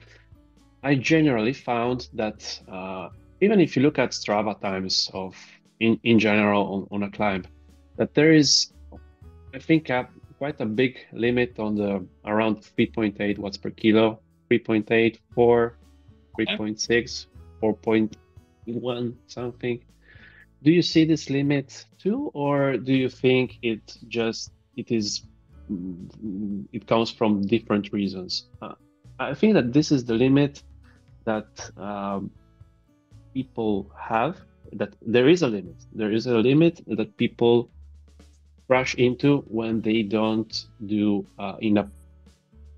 I generally found that uh, even if you look at Strava times of in, in general on, on a climb, that there is, I think, a, quite a big limit on the around 3.8 watts per kilo, 3.8, 4, 3.6, 4.1 something. Do you see this limit too or do you think it just it is mm, it comes from different reasons? Uh, i think that this is the limit that um, people have that there is a limit. There is a limit that people rush into when they don't do uh, in a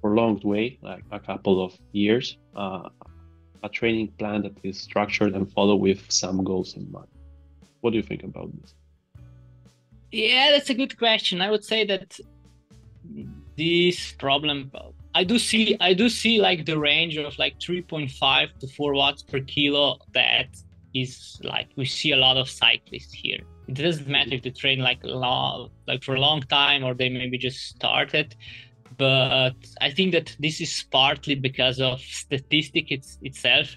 prolonged way like a couple of years. Uh, a training plan that is structured and follow with some goals in mind. What do you think about this? yeah that's a good question. I would say that this problem i do see i do see like the range of like 3.5 to 4 watts per kilo that is like we see a lot of cyclists here. It doesn't matter if they train like long like for a long time or they maybe just started but i think that this is partly because of statistic it's, itself.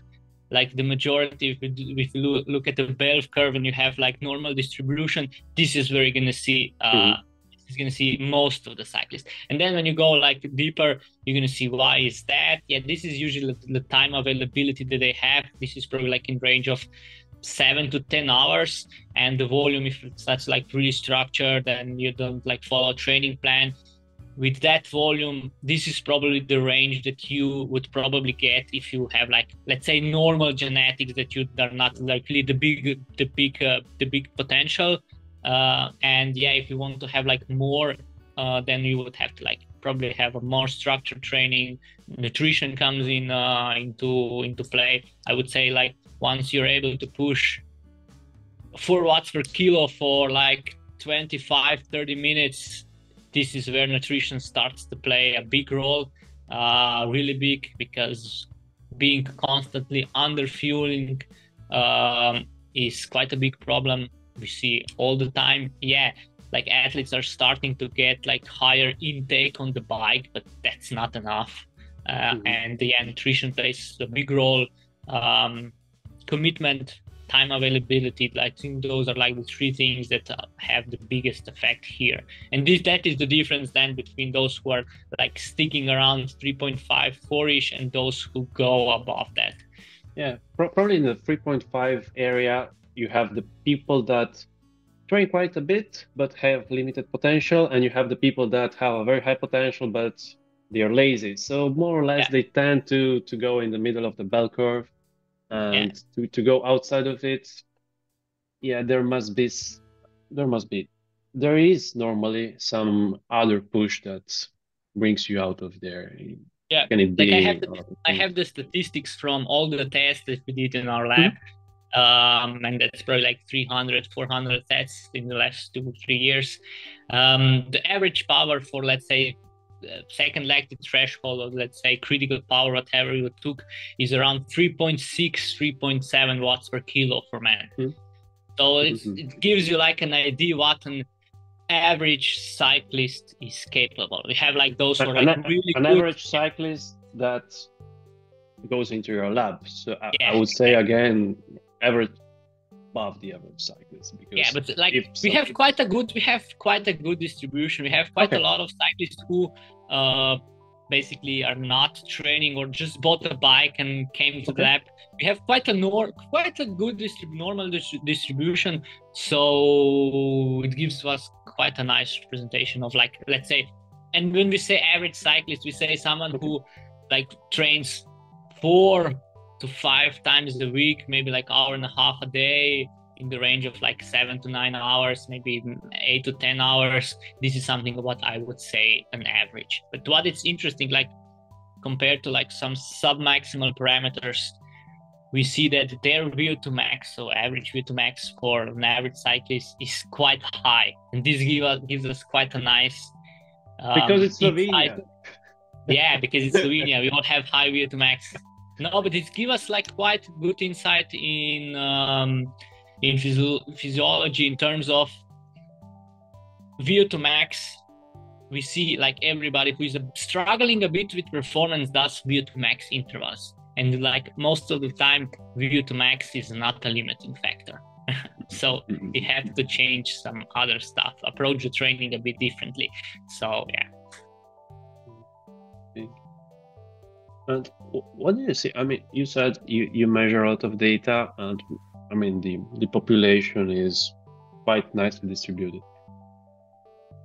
Like the majority if you, you look at the bell curve and you have like normal distribution this is where you're going to see uh Mhm. is going to see most of the cyclists. And then when you go like deeper you're going to see why is that? Yeah this is usually the time availability that they have. This is probably like in range of seven to ten hours. And the volume if it's that's like really structured and you don't like follow a training plan with that volume this is probably the range that you would probably get if you have like let's say normal genetics that you are not likely the big the big uh, the big potential uh, and yeah if you want to have like more uh, then you would have to like probably have a more structured training. Nutrition comes in uh, into into play. I would say like once you're able to push four watts per kilo for like 25 30 minutes this is where nutrition starts to play a big role uh, really big because being constantly under fueling um, is quite a big problem we see all the time. Yeah like athletes are starting to get like higher intake on the bike but that's not enough. Uh, mm-hmm. and yeah nutrition plays a big role. Um, commitment time availability i think those are like the three things that uh, have the biggest effect here. And this that is the difference then between those who are like sticking around 3.5 4ish and those who go above that. Yeah probably in the 3.5 area you have the people that train quite a bit but have limited potential and you have the people that have a very high potential but they are lazy. So more or less yeah. they tend to to go in the middle of the bell curve and yeah. to, to go outside of it yeah there must be there must be there is normally some other push that brings you out of there yeah like i have the, i have the statistics from all the tests that we did in our lab mm-hmm. um, and that's probably like 300 400 tests in the last two three years um, the average power for let's say second lactate threshold or let's say critical power whatever you took is around 3.6 3.7 watts per kilo for men mm-hmm. so it gives you like an idea what an average cyclist is capable. We have like those are like an, really an average cyclist that goes into your lab. So I, yeah, I would say again average above the average cyclist because yeah but like we have quite a good we have quite a good distribution we have quite okay. a lot of cyclists who uh, basically are not training or just bought a bike and came to okay. the lab. We have quite a nor- quite a good distrib- normal dis- distribution, so it gives us quite a nice representation of like let's say, and when we say average cyclist, we say someone who like trains four to five times a week, maybe like hour and a half a day, in the range of like seven to nine hours, maybe eight to 10 hours. This is something what I would say an average. But what is interesting, like compared to like some sub-maximal parameters, we see that their VO2 max, so average VO2 max for an average cyclist is quite high. And this give us, gives us quite a nice. Um, because it's Slovenia. yeah, because it's Slovenia. We don't have high VO2 max. No, but it gives us like quite good insight in um, in physio- physiology in terms of VO2 max. We see like everybody who is struggling a bit with performance does VO2 max intervals. And like most of the time, VO2 max is not a limiting factor. (laughs) so we have to change some other stuff, approach the training a bit differently. So yeah. And what do you see? I mean, you said you, you measure a lot of data, and I mean, the, the population is quite nicely distributed.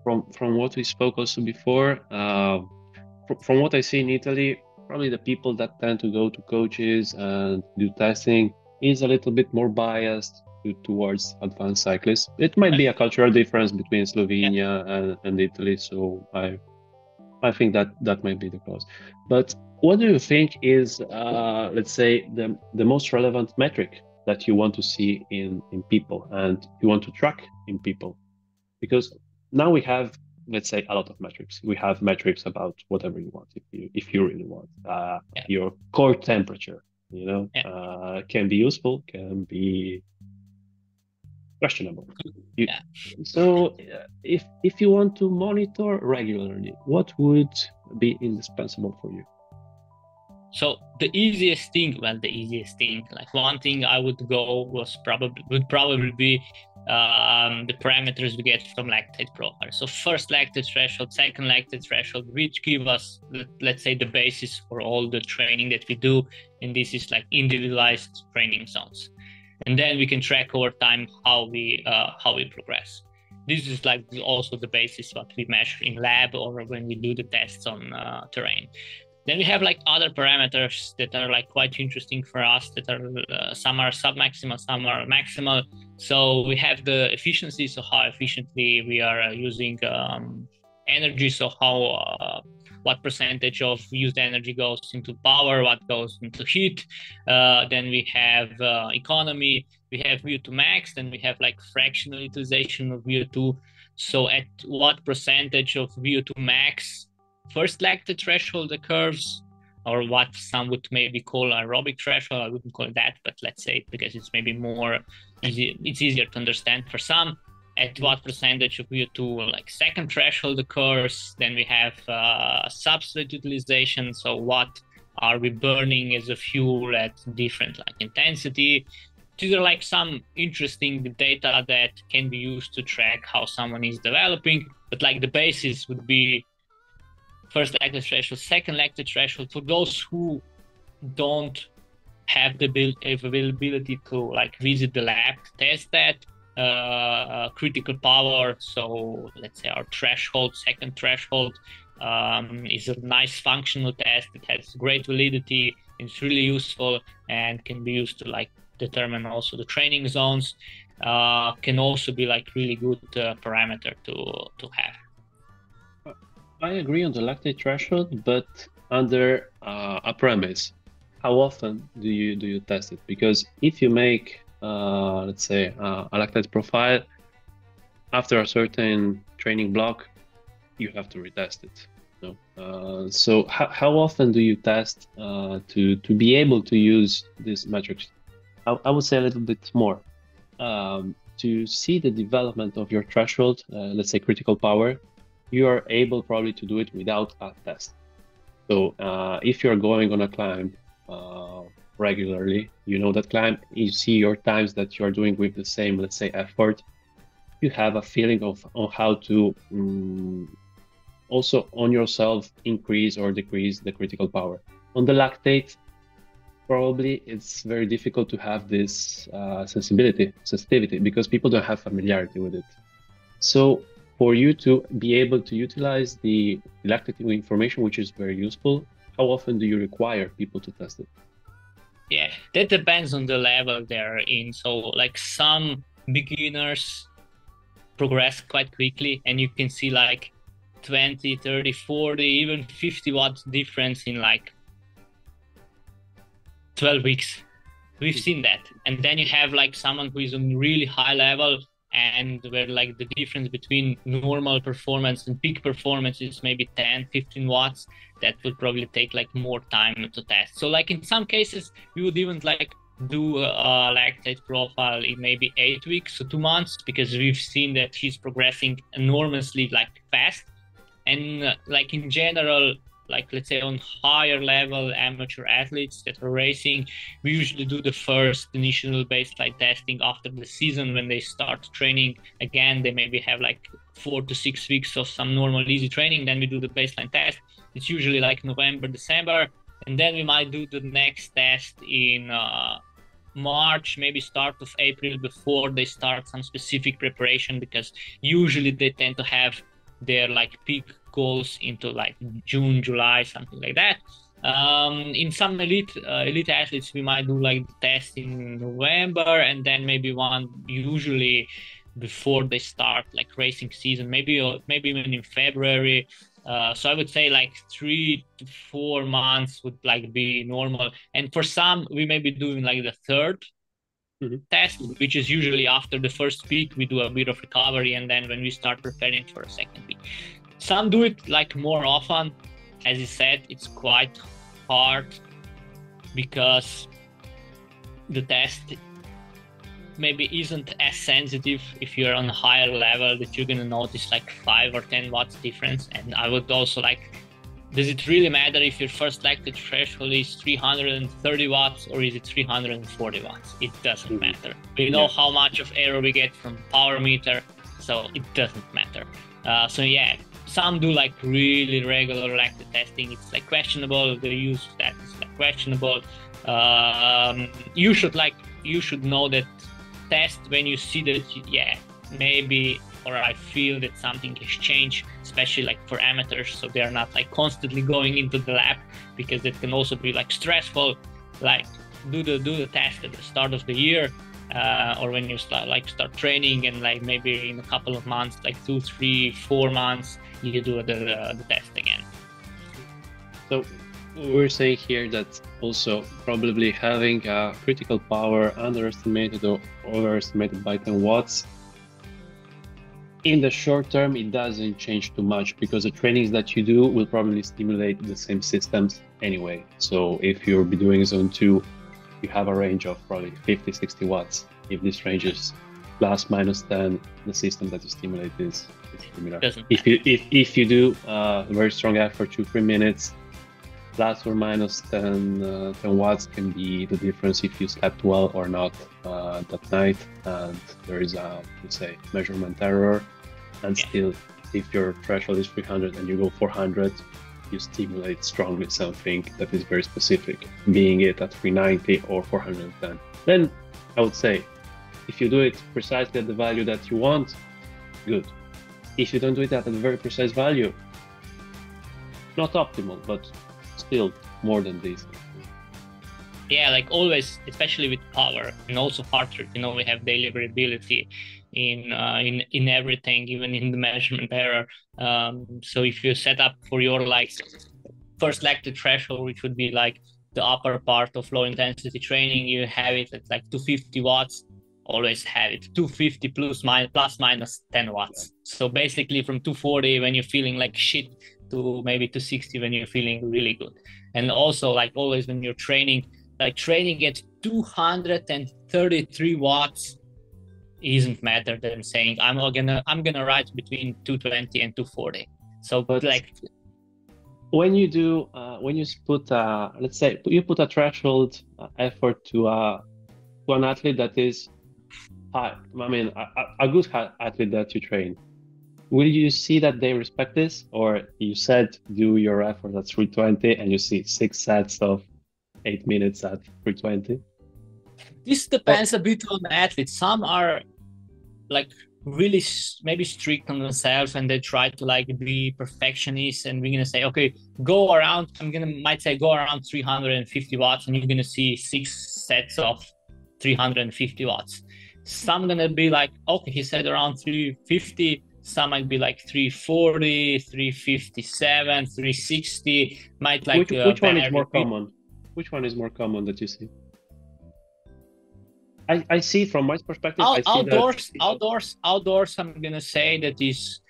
From from what we spoke also before, uh, from, from what I see in Italy, probably the people that tend to go to coaches and do testing is a little bit more biased to, towards advanced cyclists. It might be a cultural difference between Slovenia yeah. and, and Italy, so I I think that that might be the cause. But what do you think is, uh, let's say, the the most relevant metric that you want to see in in people and you want to track in people because now we have let's say a lot of metrics we have metrics about whatever you want if you if you really want uh, yeah. your core temperature you know yeah. uh, can be useful can be questionable you, yeah. so uh, if if you want to monitor regularly what would be indispensable for you so the easiest thing, well, the easiest thing, like one thing I would go was probably would probably be um, the parameters we get from lactate profile. So first lactate threshold, second lactate threshold, which give us let's say the basis for all the training that we do, and this is like individualized training zones, and then we can track over time how we uh, how we progress. This is like also the basis what we measure in lab or when we do the tests on uh, terrain. Then we have like other parameters that are like quite interesting for us that are uh, some are sub-maximal, some are maximal. So we have the efficiency, so how efficiently we are uh, using um, energy. So how uh, what percentage of used energy goes into power, what goes into heat. Uh, then we have uh, economy, we have VO2 max, then we have like fractional utilization of VO2. So at what percentage of VO2 max first lactate threshold occurs, or what some would maybe call aerobic threshold. I wouldn't call it that, but let's say because it's maybe more easy, it's easier to understand for some at what percentage of VO2 like second threshold occurs. Then we have uh, substrate utilization. So what are we burning as a fuel at different like intensity? These are like some interesting data that can be used to track how someone is developing. But like the basis would be first lactate threshold, second lactate threshold for those who don't have the availability to like visit the lab to test that critical power. So let's say our threshold, second threshold, um, is a nice functional test. It has great validity. It's really useful and can be used to like determine also the training zones. Uh, can also be like really good uh, parameter to to have. I agree on the lactate threshold, but under uh, a premise. How often do you do you test it? Because if you make uh, let's say, uh, a lactate profile, after a certain training block, you have to retest it. No? Uh, so how, how often do you test uh, to to be able to use these metrics? I, I would say a little bit more um, to see the development of your threshold. Uh, let's say critical power. You are able probably to do it without a test. So uh, if you're going on a climb regularly. You know that climb, you see your times that you are doing with the same, let's say, effort. You have a feeling of on how to um, also on yourself increase or decrease the critical power. On the lactate, probably it's very difficult to have this uh, sensibility, sensitivity, because people don't have familiarity with it. So for you to be able to utilize the lactate information, which is very useful, how often do you require people to test it? Yeah that depends on the level they're in. So like some beginners progress quite quickly and you can see like 20 30 40 even 50 watts difference in like 12 weeks. We've hmm. seen that. And then you have like someone who is on really high level and where like the difference between normal performance and peak performance is maybe 10 15 watts that would probably take like more time to test. So like in some cases we would even like do a lactate profile in maybe eight weeks so two months because we've seen that he's progressing enormously like fast. And uh, like in general like let's say on higher level amateur athletes that are racing we usually do the first initial baseline testing after the season when they start training again. They maybe have like four to six weeks of some normal easy training. Then we do the baseline test. It's usually like november december. And then we might do the next test in uh, March, maybe start of April before they start some specific preparation because usually they tend to have their like peak goals into like June, July, something like that. Um, in some elite uh, elite athletes, we might do like the test in November, and then maybe one usually before they start like racing season, maybe or maybe even in February. Uh, so I would say like three to four months would like be normal, and for some we may be doing like the third mm-hmm. test, which is usually after the first week we do a bit of recovery, and then when we start preparing for a second week. Some do it like more often. As you said, it's quite hard because the test maybe isn't as sensitive if you're on a higher level that you're gonna notice like five or ten watts difference. And I would also like does it really matter if your first lactate threshold is 330 watts or is it 340 watts? It doesn't mm-hmm. matter. We know yeah. how much of error we get from power meter, so it doesn't matter. Uh, so yeah, some do like really regular lactate testing. It's like questionable. The use of that is like questionable. Um, you should like you should know that test when you see that yeah maybe or I feel that something has changed, especially like for amateurs, so they are not like constantly going into the lab because it can also be like stressful. Like do the do the test at the start of the year, uh, or when you start like start training and like maybe in a couple of months, like two, three, four months, you do the, the test again. So we're saying here that also probably having a critical power underestimated or overestimated by 10 watts in the short term it doesn't change too much because the trainings that you do will probably stimulate the same systems anyway so if you'll be doing zone 2 you have a range of probably 50 60 watts if this range is plus minus 10 the system that you stimulate is, is similar if you if, if you do uh, a very strong effort two three minutes plus or minus 10, uh, 10 watts can be the difference if you slept well or not uh, that night. And there is a, let's say, measurement error. And yeah. still, if your threshold is 300 and you go 400, you stimulate strongly something that is very specific, being it at 390 or 410. Then I would say, if you do it precisely at the value that you want, good. If you don't do it at a very precise value, not optimal, but still more than this yeah like always especially with power and also heart rate you know we have daily variability in uh, in in everything even in the measurement error. Um, so if you set up for your like first like the threshold which would be like the upper part of low intensity training you have it at like 250 watts always have it. 250 plus minus plus minus 10 watts. So basically from 240 when you're feeling like shit to maybe 260 when you're feeling really good. And also like always when you're training like training at 233 watts isn't matter than saying i'm gonna i'm gonna ride between 220 and 240 so but like when you do uh, when you put uh, let's say you put a threshold uh, effort to uh to an athlete that is high i mean a, a good athlete that you train will you see that they respect this? Or you said do your effort at 320 and you see six sets of eight minutes at 320 this depends a bit on the athletes some are like really maybe strict on themselves and they try to like be perfectionists and we're gonna say okay go around i'm gonna might say go around 350 watts and you're gonna see six sets of 350 watts. Some gonna be like okay he said around 350 some might be like 340 357 360 might like which, uh, one is more common? Which one is more common that you see I, I see from my perspective Out, outdoors that... outdoors outdoors i'm gonna say that is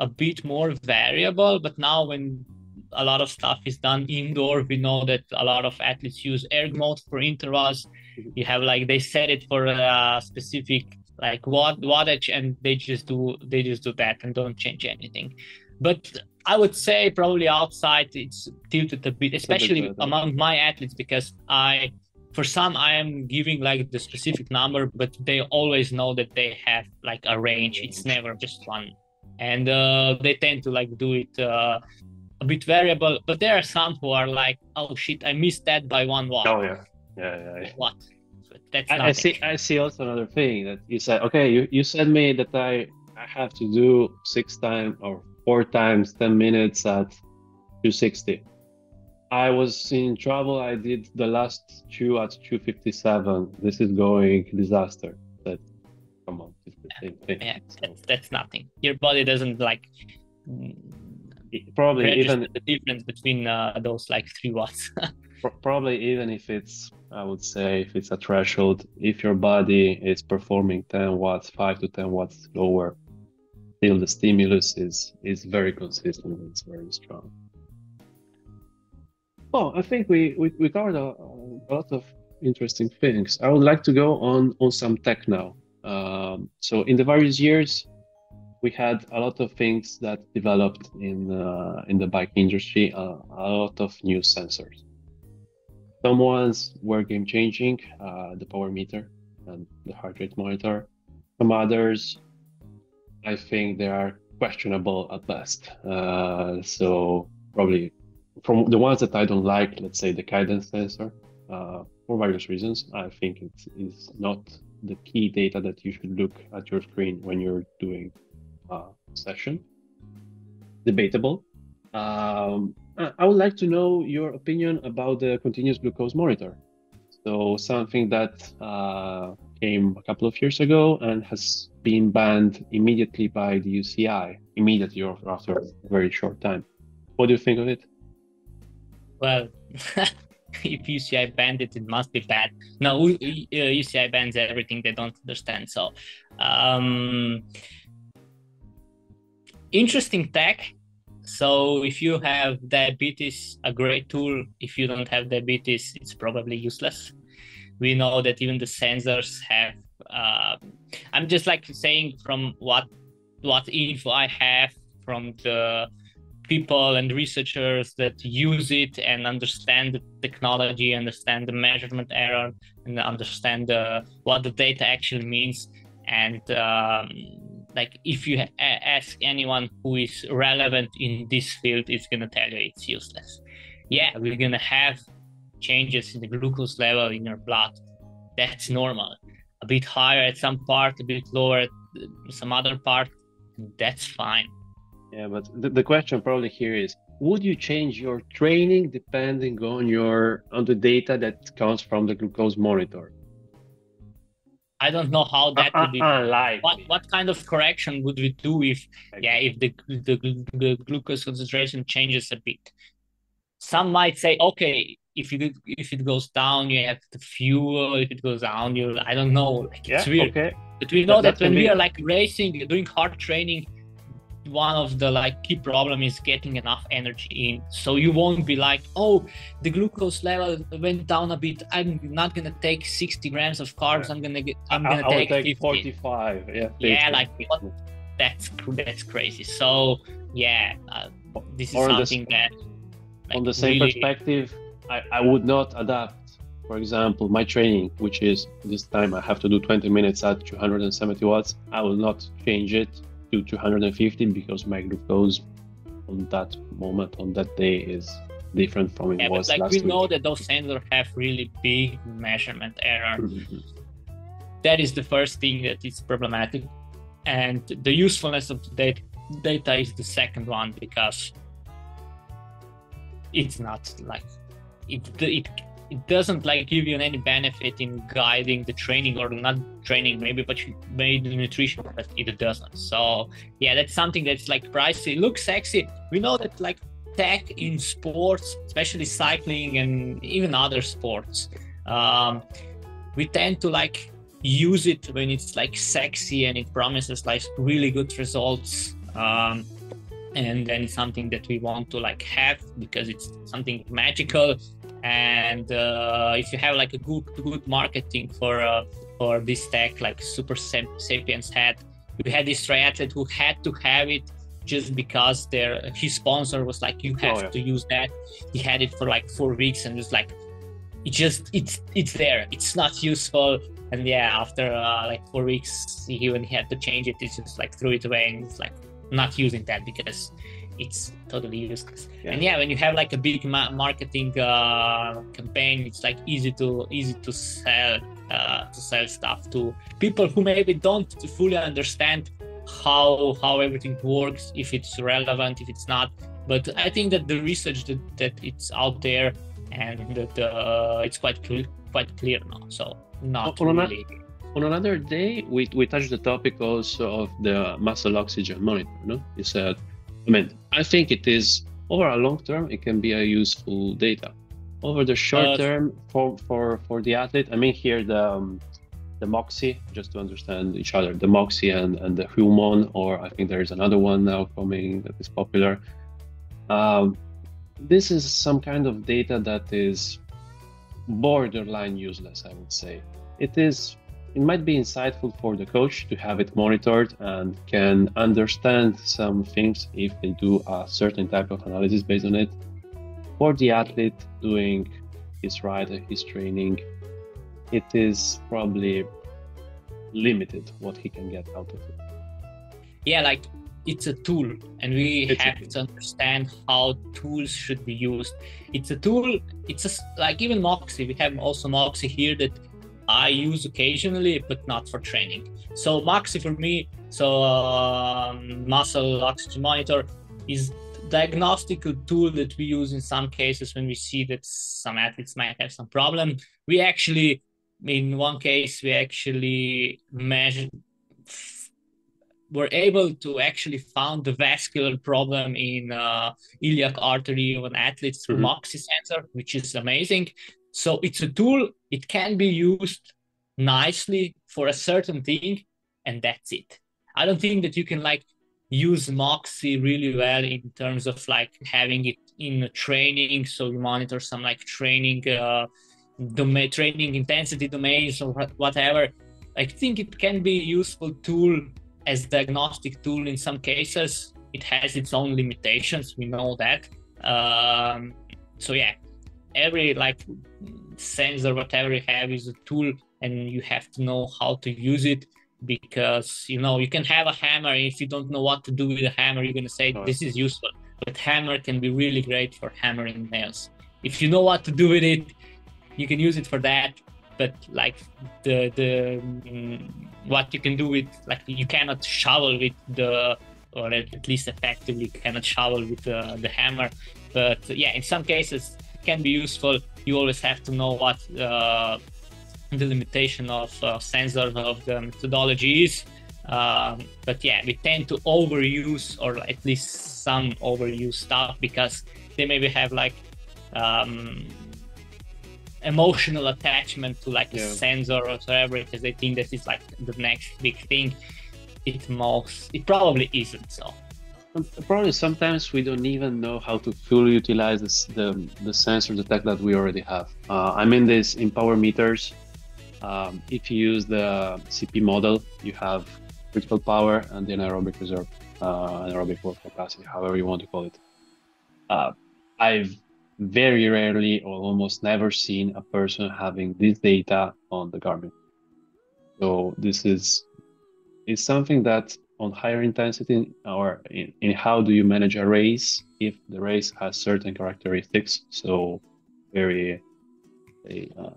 a bit more variable but now when a lot of stuff is done indoor we know that a lot of athletes use erg mode for intervals. You have like they set it for a specific like what wattage and they just do they just do that and don't change anything. But i would say probably outside it's tilted a bit especially a bit among my athletes because i for some i am giving like the specific number but they always know that they have like a range it's never just one and uh, they tend to like do it uh, a bit variable but there are some who are like oh shit i missed that by one watt oh yeah yeah yeah, yeah. what that's I, I see. I see also another thing that you said. Okay, you, you said me that I I have to do six times or four times ten minutes at 260. I was in trouble. I did the last two at 257. This is going disaster. That come on, it's the same thing. Yeah, so. that's, that's nothing. Your body doesn't like probably even the difference between uh, those like three watts. (laughs) probably even if it's I would say if it's a threshold, if your body is performing 10 watts, 5 to 10 watts lower, still the stimulus is is very consistent. It's very strong. Oh, I think we we, we covered a, a lot of interesting things. I would like to go on on some tech now. Um, so in the various years, we had a lot of things that developed in uh, in the bike industry. Uh, a lot of new sensors. Some ones were game changing, uh, the power meter and the heart rate monitor. Some others, I think they are questionable at best. Uh, so probably from the ones that I don't like, let's say the cadence sensor, uh, for various reasons, I think it is not the key data that you should look at your screen when you're doing a session. Debatable. Um, uh, I would like to know your opinion about the continuous glucose monitor. So something that uh, came a couple of years ago and has been banned immediately by the UCI, immediately or after a very short time. What do you think of it? Well, (laughs) if UCI banned it, it must be bad. No, UCI uh, bans everything they don't understand. So, um, interesting tech. So, if you have diabetes, a great tool. If you don't have diabetes, it's probably useless. We know that even the sensors have. Uh, I'm just like saying from what what info I have from the people and researchers that use it and understand the technology, understand the measurement error, and understand uh, what the data actually means. And um, like, if you ask anyone who is relevant in this field, it's gonna tell you it's useless. Yeah, we're gonna have changes in the glucose level in your blood. That's normal. A bit higher at some part, a bit lower at some other part. That's fine yeah, but the, the question probably here is would you change your training depending on your on the data that comes from the glucose monitor? I don't know how that uh, would be. Unlikely. What what kind of correction would we do if yeah if the, the the glucose concentration changes a bit? Some might say okay if it if it goes down you have the fuel if it goes down you I don't know like, it's yeah, weird. Okay. But we know that, that when we are like racing doing hard training one of the like key problem is getting enough energy in. So you won't be like oh the glucose level went down a bit. I'm not gonna take 60 grams of carbs. I'm gonna get i'm gonna I, take, take 45 yeah yeah like what, that's that's crazy. So yeah uh, this is or something the, that like, on the same really... perspective I, I would not adapt for example, my training, which is this time I have to do 20 minutes at 270 watts, I will not change it to 250 because my glucose on that moment on that day is different from it yeah, was but like we week. know that those sensors have really big measurement error mm-hmm. that is the first thing that is problematic and the usefulness of the data, data is the second one because it's not like it, it it doesn't like give you any benefit in guiding the training or not training maybe but maybe the nutrition but it doesn't. So yeah that's something that's like pricey. Looks sexy. We know that like tech in sports especially cycling and even other sports um, we tend to like use it when it's like sexy and it promises like really good results um, and then something that we want to like have because it's something magical and uh, if you have like a good good marketing for uh, for this tech like Supersapiens had we had this triathlete who had to have it just because their his sponsor was like you have oh, yeah. to use that. He had it for like four weeks and was like it just it's it's there. It's not useful. And yeah after uh, like four weeks he when he had to change it he just like threw it away and it's like not using that because it's totally useless. Yeah. And yeah, when you have like a big ma- marketing uh, campaign, it's like easy to easy to sell uh, to sell stuff to people who maybe don't fully understand how how everything works, if it's relevant, if it's not. But I think that the research that, that it's out there and that uh, it's quite clear, quite clear now. So not on really. Another, on another day, we, we touched the topic also of the muscle oxygen monitor. No, you said I mean, I think it is over a long term, it can be a useful data. Over the short uh, term, for, for, for the athlete, I mean, here the um, the Moxy, just to understand each other, the Moxy and, and the Humon, or I think there is another one now coming that is popular. Um, this is some kind of data that is borderline useless, I would say. It is it might be insightful for the coach to have it monitored and can understand some things if they do a certain type of analysis based on it. For the athlete doing his ride, his training, it is probably limited what he can get out of it. Yeah, like it's a tool and we it's have to understand how tools should be used it's a tool it's a, like even moxy we have also moxy here that I use occasionally, but not for training. So Moxy for me, so um, muscle oxygen monitor is diagnostical tool that we use in some cases when we see that some athletes might have some problem. We actually in one case we actually measured were able to actually found the vascular problem in uh, iliac artery of an athlete through mm-hmm. Moxy sensor, which is amazing. So it's a tool. It can be used nicely for a certain thing, and that's it. I don't think that you can like use Moxy really well in terms of like having it in training. So you monitor some like training, uh, domain, training intensity domains or whatever. I think it can be useful tool as diagnostic tool in some cases. It has its own limitations. We know that. Um, so yeah, every like sensor, whatever you have, is a tool, and you have to know how to use it because you know you can have a hammer if you don't know what to do with a hammer you're going to say this is useful. But hammer can be really great for hammering nails. If you know what to do with it you can use it for that but like the the mm, what you can do with like you cannot shovel with the or at least effectively cannot shovel with the, the hammer. But yeah in some cases can be useful you always have to know what uh, the limitation of uh, sensor of the methodology is. Um, but yeah, we tend to overuse or at least some overuse stuff because they maybe have like um, emotional attachment to like yeah. a sensor or whatever because they think that is like the next big thing. It most it probably isn't so. Probably sometimes we don't even know how to fully utilize the the sensor the tech that we already have. Uh, I mean this in power meters um, if you use the CP model, you have critical power and the anaerobic reserve, uh, anaerobic work capacity, however you want to call it. Uh, I've very rarely or almost never seen a person having this data on the Garmin. So this is is something that on higher intensity or in, in how do you manage a race if the race has certain characteristics. So very, uh,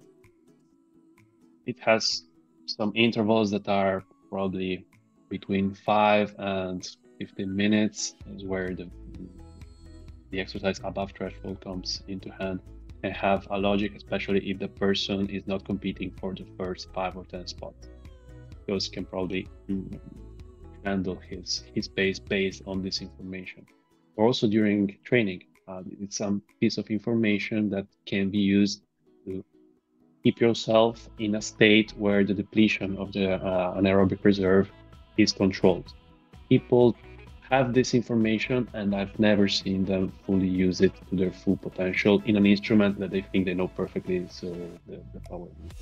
it has some intervals that are probably between five and 15 minutes is where the the exercise above threshold comes into hand and have a logic especially if the person is not competing for the first five or ten spots those can probably handle his his pace based on this information or also during training uh, it's some piece of information that can be used to keep yourself in a state where the depletion of the uh, anaerobic reserve is controlled. People have this information and I've never seen them fully use it to their full potential in an instrument that they think they know perfectly, so the, the power meter.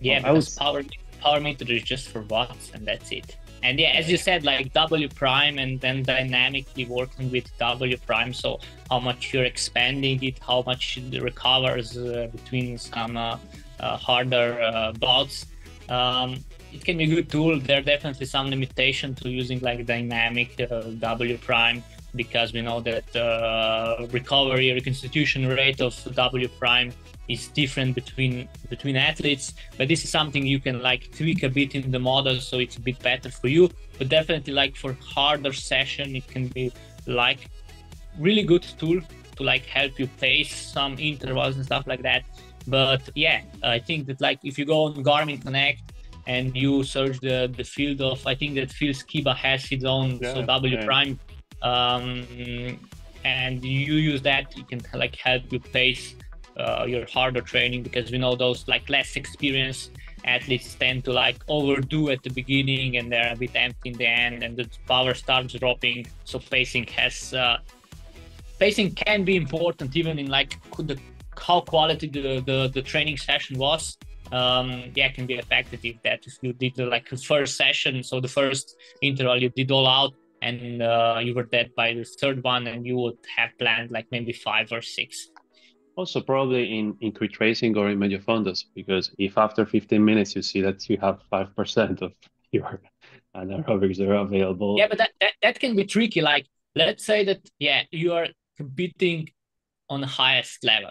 Yeah, because was... power, power meter is just for watts and that's it. And yeah, as you said, like W prime and then dynamically working with W prime. So how much you're expanding it, how much it recovers uh, between some uh, uh, harder uh, bouts. Um, it can be a good tool. There are definitely some limitation to using like dynamic uh, W prime because we know that uh, recovery reconstitution rate of W prime is different between between athletes but this is something you can like tweak a bit in the model so it's a bit better for you but definitely like for harder session it can be like really good tool to like help you pace some intervals and stuff like that but yeah i think that like if you go on garmin connect and you search the the field of i think that Phil Skiba has his own yeah, so w yeah. prime um, and you use that you can like help you pace uh, your harder training because we know those like less experienced athletes tend to like overdo at the beginning and they're a bit empty in the end and the power starts dropping. So pacing has uh, pacing can be important even in like the how quality the, the, the training session was. Um, yeah can be affected if that if you did the like first session. So the first interval you did all out and uh, you were dead by the third one and you would have planned like maybe five or six also, probably in, in crit racing or in medio fondos, because if after 15 minutes you see that you have 5% of (laughs) your anaerobics that are available. Yeah, but that, that, that can be tricky. Like, let's say that, yeah, you are competing on the highest level.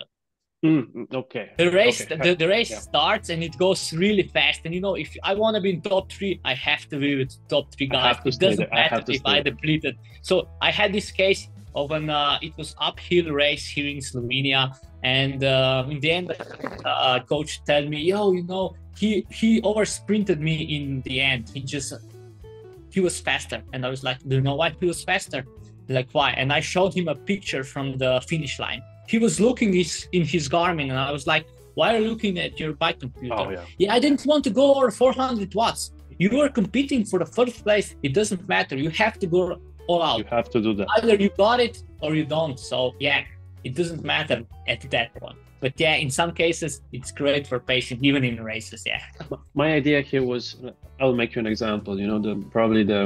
Mm, okay. The race, okay. the, the race yeah. starts and it goes really fast. And you know, if I want to be in top three, I have to be with top three guys. It doesn't matter if I depleted. So I had this case of an uh, it was uphill race here in Slovenia, and uh, in the end, uh, coach told me, "Yo, you know, he he over sprinted me in the end. He just he was faster," and I was like, "Do you know why he was faster?" Like why? And I showed him a picture from the finish line. He was looking his, in his Garmin, and I was like, "Why are you looking at your bike computer?" Oh yeah. Yeah, I didn't want to go over 400 watts. You are competing for the first place. It doesn't matter. You have to go all out. You have to do that. Either you got it or you don't. So yeah, it doesn't matter at that point. But yeah, in some cases, it's great for patients, even in races. Yeah. My idea here was, I'll make you an example. You know, the probably the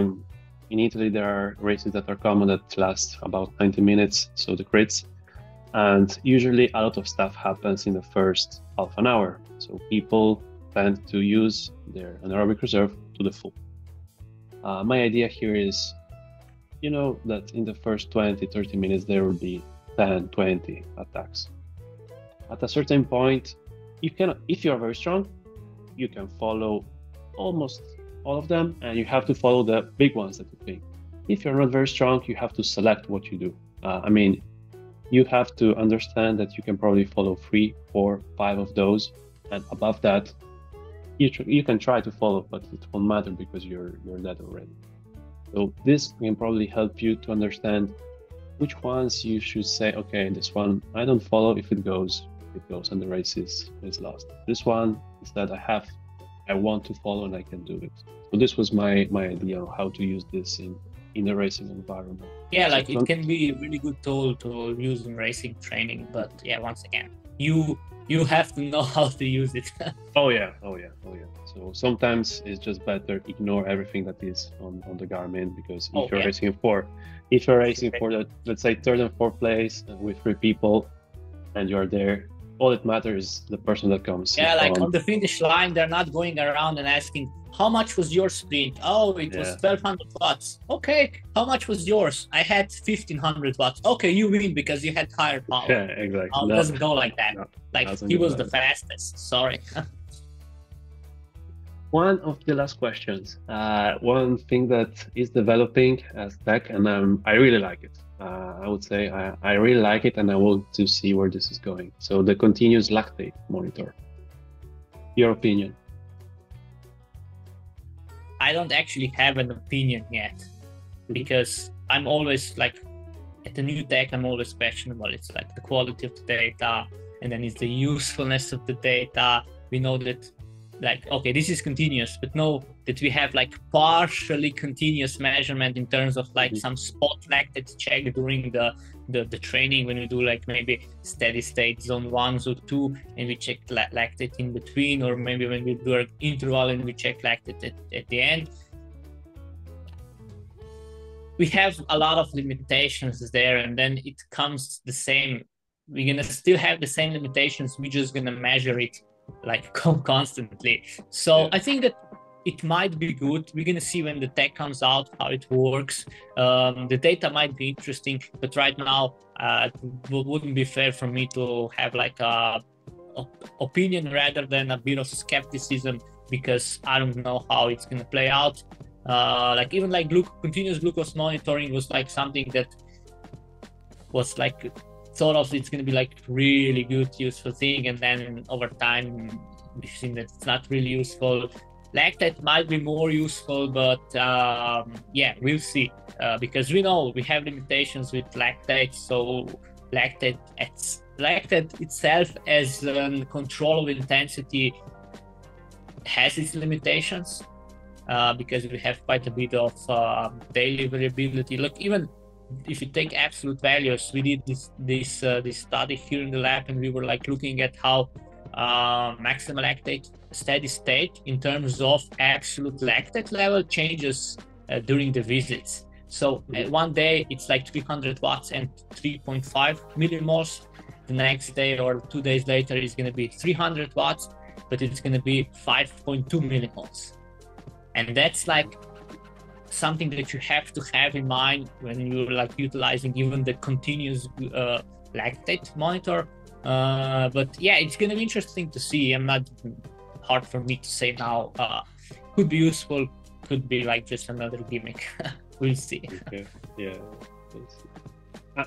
in Italy there are races that are common that last about 90 minutes, so the crits, and usually a lot of stuff happens in the first half an hour. So people tend to use their anaerobic reserve to the full. Uh, my idea here is, you know, that in the first 20, 30 minutes there will be 10, 20 attacks. At a certain point, you can, if you are very strong, you can follow almost all of them, and you have to follow the big ones that you pick. If you're not very strong, you have to select what you do. Uh, I mean, you have to understand that you can probably follow three, four, five of those, and above that, you tr- you can try to follow, but it won't matter because you're you're dead already. So this can probably help you to understand which ones you should say, okay, this one I don't follow. If it goes, it goes, and the race is is lost. This one is that I have, I want to follow and I can do it. So this was my my idea on how to use this in in a racing environment. Yeah, like it can be a really good tool to use in racing training. But yeah, once again, you you have to know (laughs) how to use it. (laughs) Oh yeah, oh yeah, oh yeah. So sometimes it's just better ignore everything that is on, on the Garmin because if Oh, you're yeah. racing for, if you're racing for the let's say third and fourth place with three people, and you're there, all that matters is the person that comes. yeah, like on. on the finish line, they're not going around and asking how much was your sprint. Oh, it was 1200 watts. Okay, how much was yours? I had 1500 watts. Okay, you win because you had higher (laughs) power. Yeah, exactly. It No, doesn't go like that. no, like doesn't he was like the that. fastest. Sorry. (laughs) One of the last questions. Uh, one thing that is developing as tech, and um, I really like it. Uh, I would say I, I really like it, and I want to see where this is going. So the continuous lactate monitor. Your opinion? I don't actually have an opinion yet because I'm always like at the new tech, I'm always questionable. It's like the quality of the data and then it's the usefulness of the data. We know that like okay, this is continuous, but know that we have like partially continuous measurement in terms of like Mhm. some spot lactate check during the, the the training when we do like maybe steady state zone one, zone two, and we check la- lactate in between, or maybe when we do an interval and we check lactate at, at the end. We have a lot of limitations there, and then it comes the same. We're gonna still have the same limitations. We're just gonna measure it like (laughs) constantly. So Yeah. I think that it might be good. We're gonna see when the tech comes out how it works. Um, the data might be interesting, but right now uh, it wouldn't be fair for me to have like a op- opinion rather than a bit of skepticism because I don't know how it's gonna play out. Uh, like even like glu- continuous glucose monitoring was like something that was like thought of it's gonna be like really good useful thing, and then over time we've seen that it's not really useful. Lactate might be more useful, but um, yeah, we'll see uh, because we know we have limitations with lactate. So lactate, it's, lactate itself as a control of intensity has its limitations uh, because we have quite a bit of uh, daily variability. Look, even if you take absolute values, we did this this uh, this study here in the lab, and we were like looking at how uh, maximal lactate steady state in terms of absolute lactate level changes uh, during the visits. So uh, one day it's like 300 watts and 3.5 millimoles. The next day or two days later it's going to be 300 watts, but it's going to be 5.2 millimoles. And that's like something that you have to have in mind when you're like utilizing even the continuous uh, lactate monitor. Uh, but yeah, it's going to be interesting to see. I'm not hard for me to say now. Uh, could be useful, could be like just another gimmick. (laughs) we'll see. Yeah.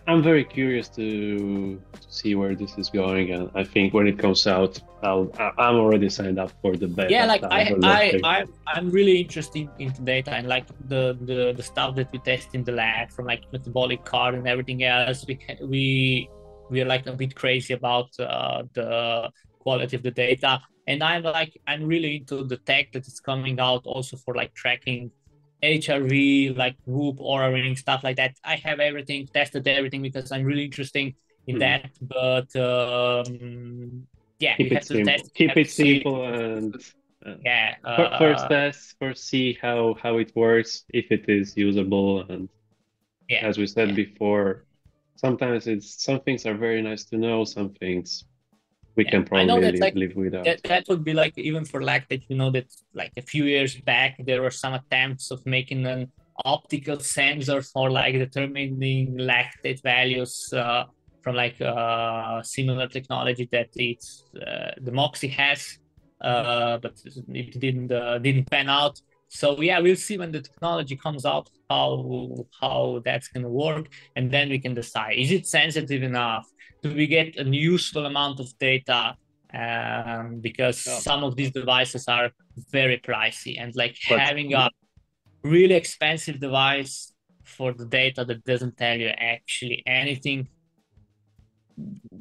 I'm very curious to, to see where this is going, and I think when it comes out, I'll, I'm already signed up for the beta. Yeah, like I, I, I, I'm really interested into data and like the, the the stuff that we test in the lab, from like metabolic card and everything else. We we we are like a bit crazy about uh, the quality of the data, and I'm like I'm really into the tech that is coming out also for like tracking HRV, like Whoop, Oura Ring, stuff like that. I have everything, tested everything because I'm really interested in mm. that. But um, yeah, keep it simple. Test, keep it simple and uh, yeah. Uh, first test, first see how how it works, if it is usable, and yeah, as we said yeah. before, sometimes it's some things are very nice to know, some things we yeah. can probably live, like, live without. That, that would be like even for lactate, you know, that like a few years back there were some attempts of making an optical sensor for like determining lactate values uh, from like uh, similar technology that it's uh, the Moxy has, uh, but it didn't uh, didn't pan out. So yeah, we'll see when the technology comes out how how that's gonna work, and then we can decide is it sensitive enough do we get a useful amount of data um, because yeah. some of these devices are very pricey and like but, having a really expensive device for the data that doesn't tell you actually anything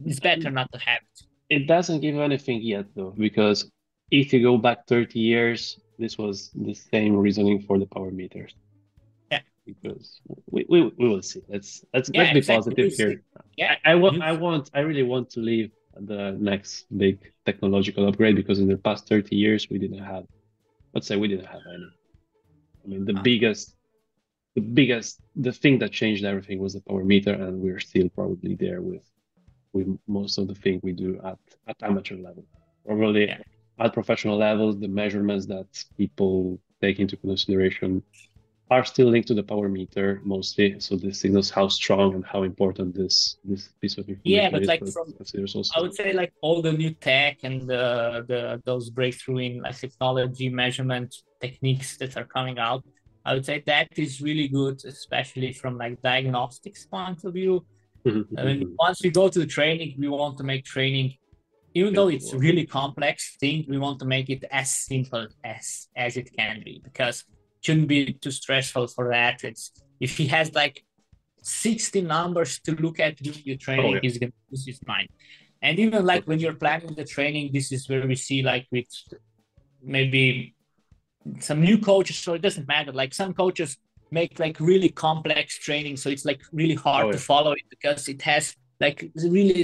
it's better not to have it it doesn't give anything yet though because if you go back 30 years this was the same reasoning for the power meters because we, we, we will see. Let's let's yeah, let's be exactly. positive here. Yeah, I, I want I want I really want to leave the next big technological upgrade because in the past 30 years we didn't have let's say we didn't have any. I mean the uh-huh. biggest the biggest the thing that changed everything was the power meter and we're still probably there with with most of the thing we do at at amateur level. Probably yeah. at professional levels, the measurements that people take into consideration are still linked to the power meter mostly. So this signals how strong and how important this this piece of information yeah, but is. like from also... I would say like all the new tech and the the those breakthrough in like technology measurement techniques that are coming out. I would say that is really good, especially from like diagnostics point of view. I mean, mm-hmm. once we go to the training, we want to make training, even though it's really complex thing, we want to make it as simple as as it can be because shouldn't be too stressful for the athletes. If he has like 60 numbers to look at during your training, oh, yeah. he's gonna lose his mind. And even like when you're planning the training, this is where we see like with maybe some new coaches, so it doesn't matter. Like some coaches make like really complex training, so it's like really hard oh, yeah. to follow it because it has like really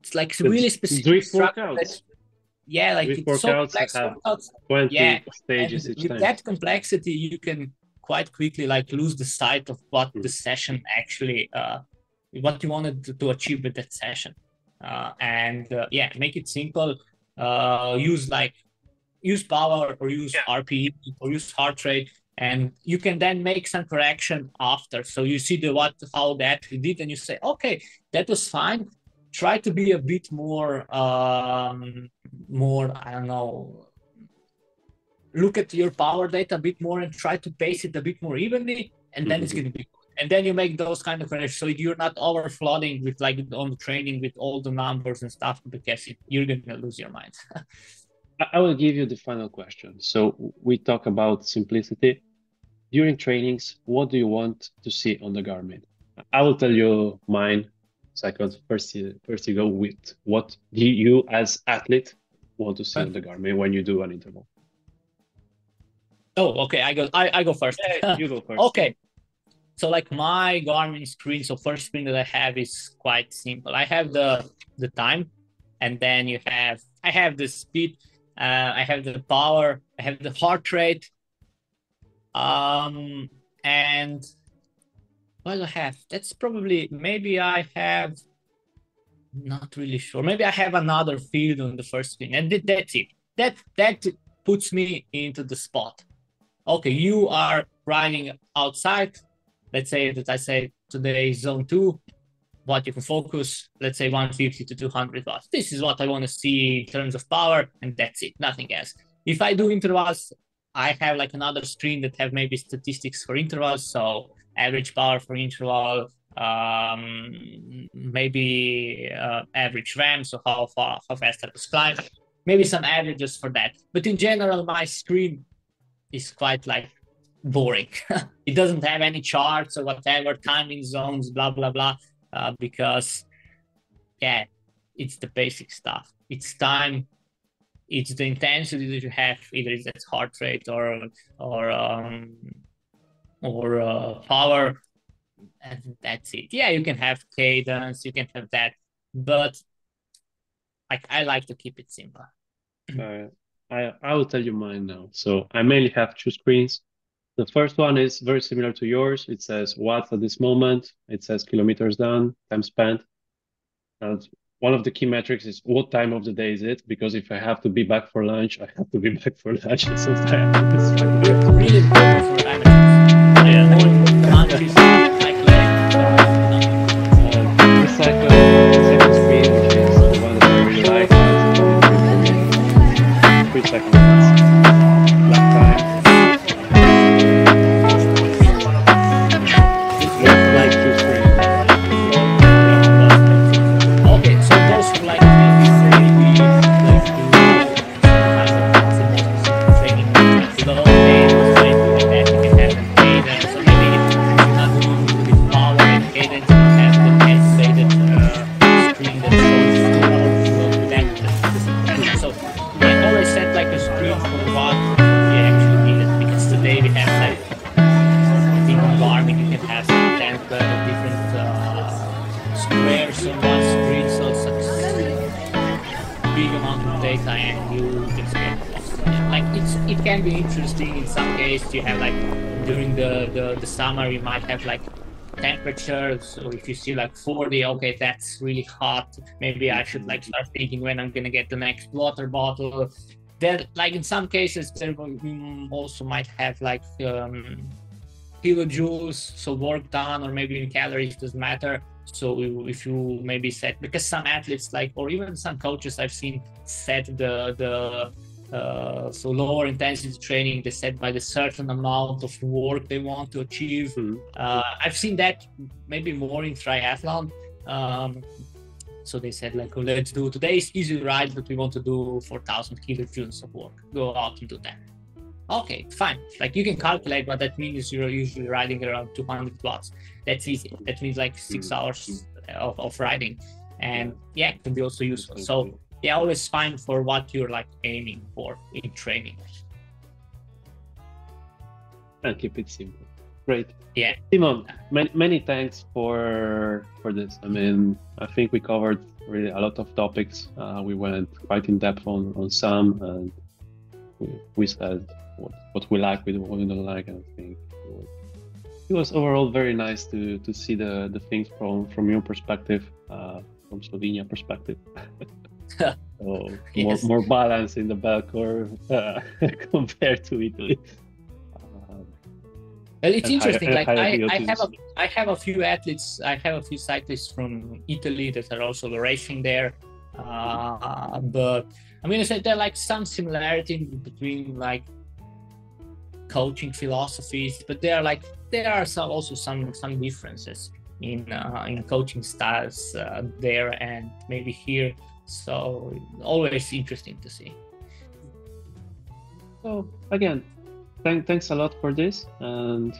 it's like it's really specific workouts yeah, like with it's so complex. Workouts. 20 yeah. stages and with time. that complexity, you can quite quickly like lose the sight of what mm. the session actually, uh, what you wanted to, to achieve with that session. Uh, and uh, yeah, make it simple. Uh, use like use power or use yeah. RPE or use heart rate, and you can then make some correction after. So you see the what how that did, and you say, okay, that was fine try to be a bit more um, more i don't know look at your power data a bit more and try to pace it a bit more evenly and then mm-hmm. it's going to be good. And then you make those kind of corrections so you're not over flooding with like on the training with all the numbers and stuff because it, you're going to lose your mind. (laughs) I will give you the final question. So we talk about simplicity. During trainings what do you want to see on the garmin? I will tell you mine Second, first you, first you go with what do you as athlete want to see on the Garmin when you do an interval. Oh, okay. I go. I, I go first. Yeah, you go (laughs) first. okay. So like my Garmin screen. So first screen that I have is quite simple. I have the the time, and then you have I have the speed. Uh, I have the power. I have the heart rate. Um, and do I have? That's probably maybe I have not really sure. Maybe I have another field on the first screen, and that's it. That that puts me into the spot. Okay, you are riding outside. Let's say that I say today zone two. What you can focus, let's say 150 to 200 watts. This is what I want to see in terms of power, and that's it, nothing else. If I do intervals, I have like another screen that have maybe statistics for intervals. So average power for interval, um, maybe uh, average VAM, so how far, how fast I was climbing, maybe some averages for that. But in general, my screen is quite like boring. (laughs) it doesn't have any charts or whatever, timing zones, blah blah blah, uh, because yeah, it's the basic stuff. It's time. It's the intensity that you have, either it's heart rate or or um, or uh, power, and that's it. Yeah, you can have cadence, you can have that, but like I like to keep it simple. Uh, I I will tell you mine now. So I mainly have two screens. The first one is very similar to yours. It says watts at this moment. It says kilometers done, time spent. And one of the key metrics is what time of the day is it? Because if I have to be back for lunch, I have to be (laughs) back for lunch. (laughs) So I really so if you see like 40 okay that's really hot. Maybe i should like start thinking when i'm gonna get the next water bottle. Then like in some cases there also might have like um kilojoules so work done or maybe in calories doesn't matter. So if you maybe set because some athletes like or even some coaches i've seen set the the uh, so lower intensity training they set by the certain amount of work they want to achieve. Mm-hmm. uh, i've seen that maybe more in triathlon. Um, so they said like oh, let's do today's easy ride but we want to do 4000 kilojoules of work. Go out and do that. Okay fine. Like you can calculate what that means. You're usually riding around 200 watts. That's easy. That means like 6 mm-hmm. hours of, of riding. And yeah it can be also useful. So they always find for what you're like aiming for in training. And keep it simple. Great. Yeah. Simon, many, many thanks for for this. I mean, I think we covered really a lot of topics. Uh, we went quite in depth on, on some, and we, we said what, what we like, what we don't like. And I think it was overall very nice to to see the the things from from your perspective, uh, from Slovenia perspective. (laughs) so (laughs) (laughs) yes. more, more balance in the curve uh, (laughs) compared to Italy. Um, well, it's interesting. Higher, like higher I, I have a I have a few athletes. I have a few cyclists from Italy that are also racing there. Uh, but I'm gonna say there like some similarity between like coaching philosophies, but there are like there are some also some some differences in uh, in coaching styles uh, there and maybe here so always interesting to see. So again, thank, thanks a lot for this, and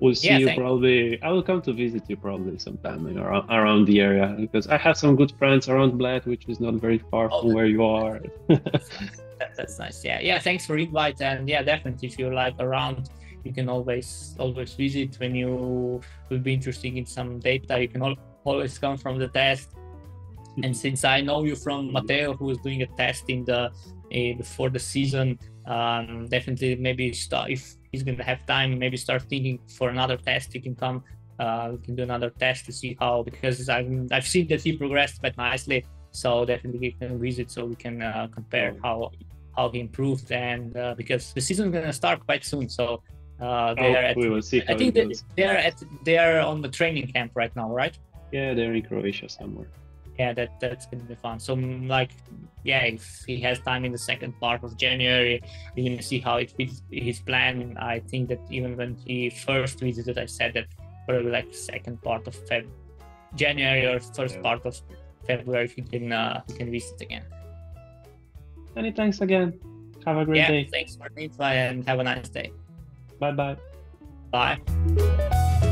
we'll see yeah, you probably. I will come to visit you probably sometime around, around the area because I have some good friends around Bled, which is not very far oh, from where you are. (laughs) that, that's nice. Yeah, yeah. Thanks for invite, and yeah, definitely if you're like around you can always always visit when you will be interested in some data you can al- always come from the test and (laughs) since I know you from Matteo, who is doing a test in the uh, before the season, um, definitely maybe start if he's going to have time, maybe start thinking for another test. He can come. Uh, we can do another test to see how because I've I've seen that he progressed quite nicely. So definitely we can visit so we can uh, compare how how he improved and uh, because the season is going to start quite soon. So uh, they oh, are at, we will see. I think they are at they are on the training camp right now, right? Yeah, they're in Croatia somewhere yeah, that that's gonna be fun. So mm, like, yeah, if he has time in the second part of January, you're gonna see how it fits his plan. I think that even when he first visited, I said that probably like second part of Feb, January or first Yeah. part of February. We can uh, we can visit again. Many thanks again. Have a great yeah, day. thanks for the invite and have a nice day. Bye bye. Bye.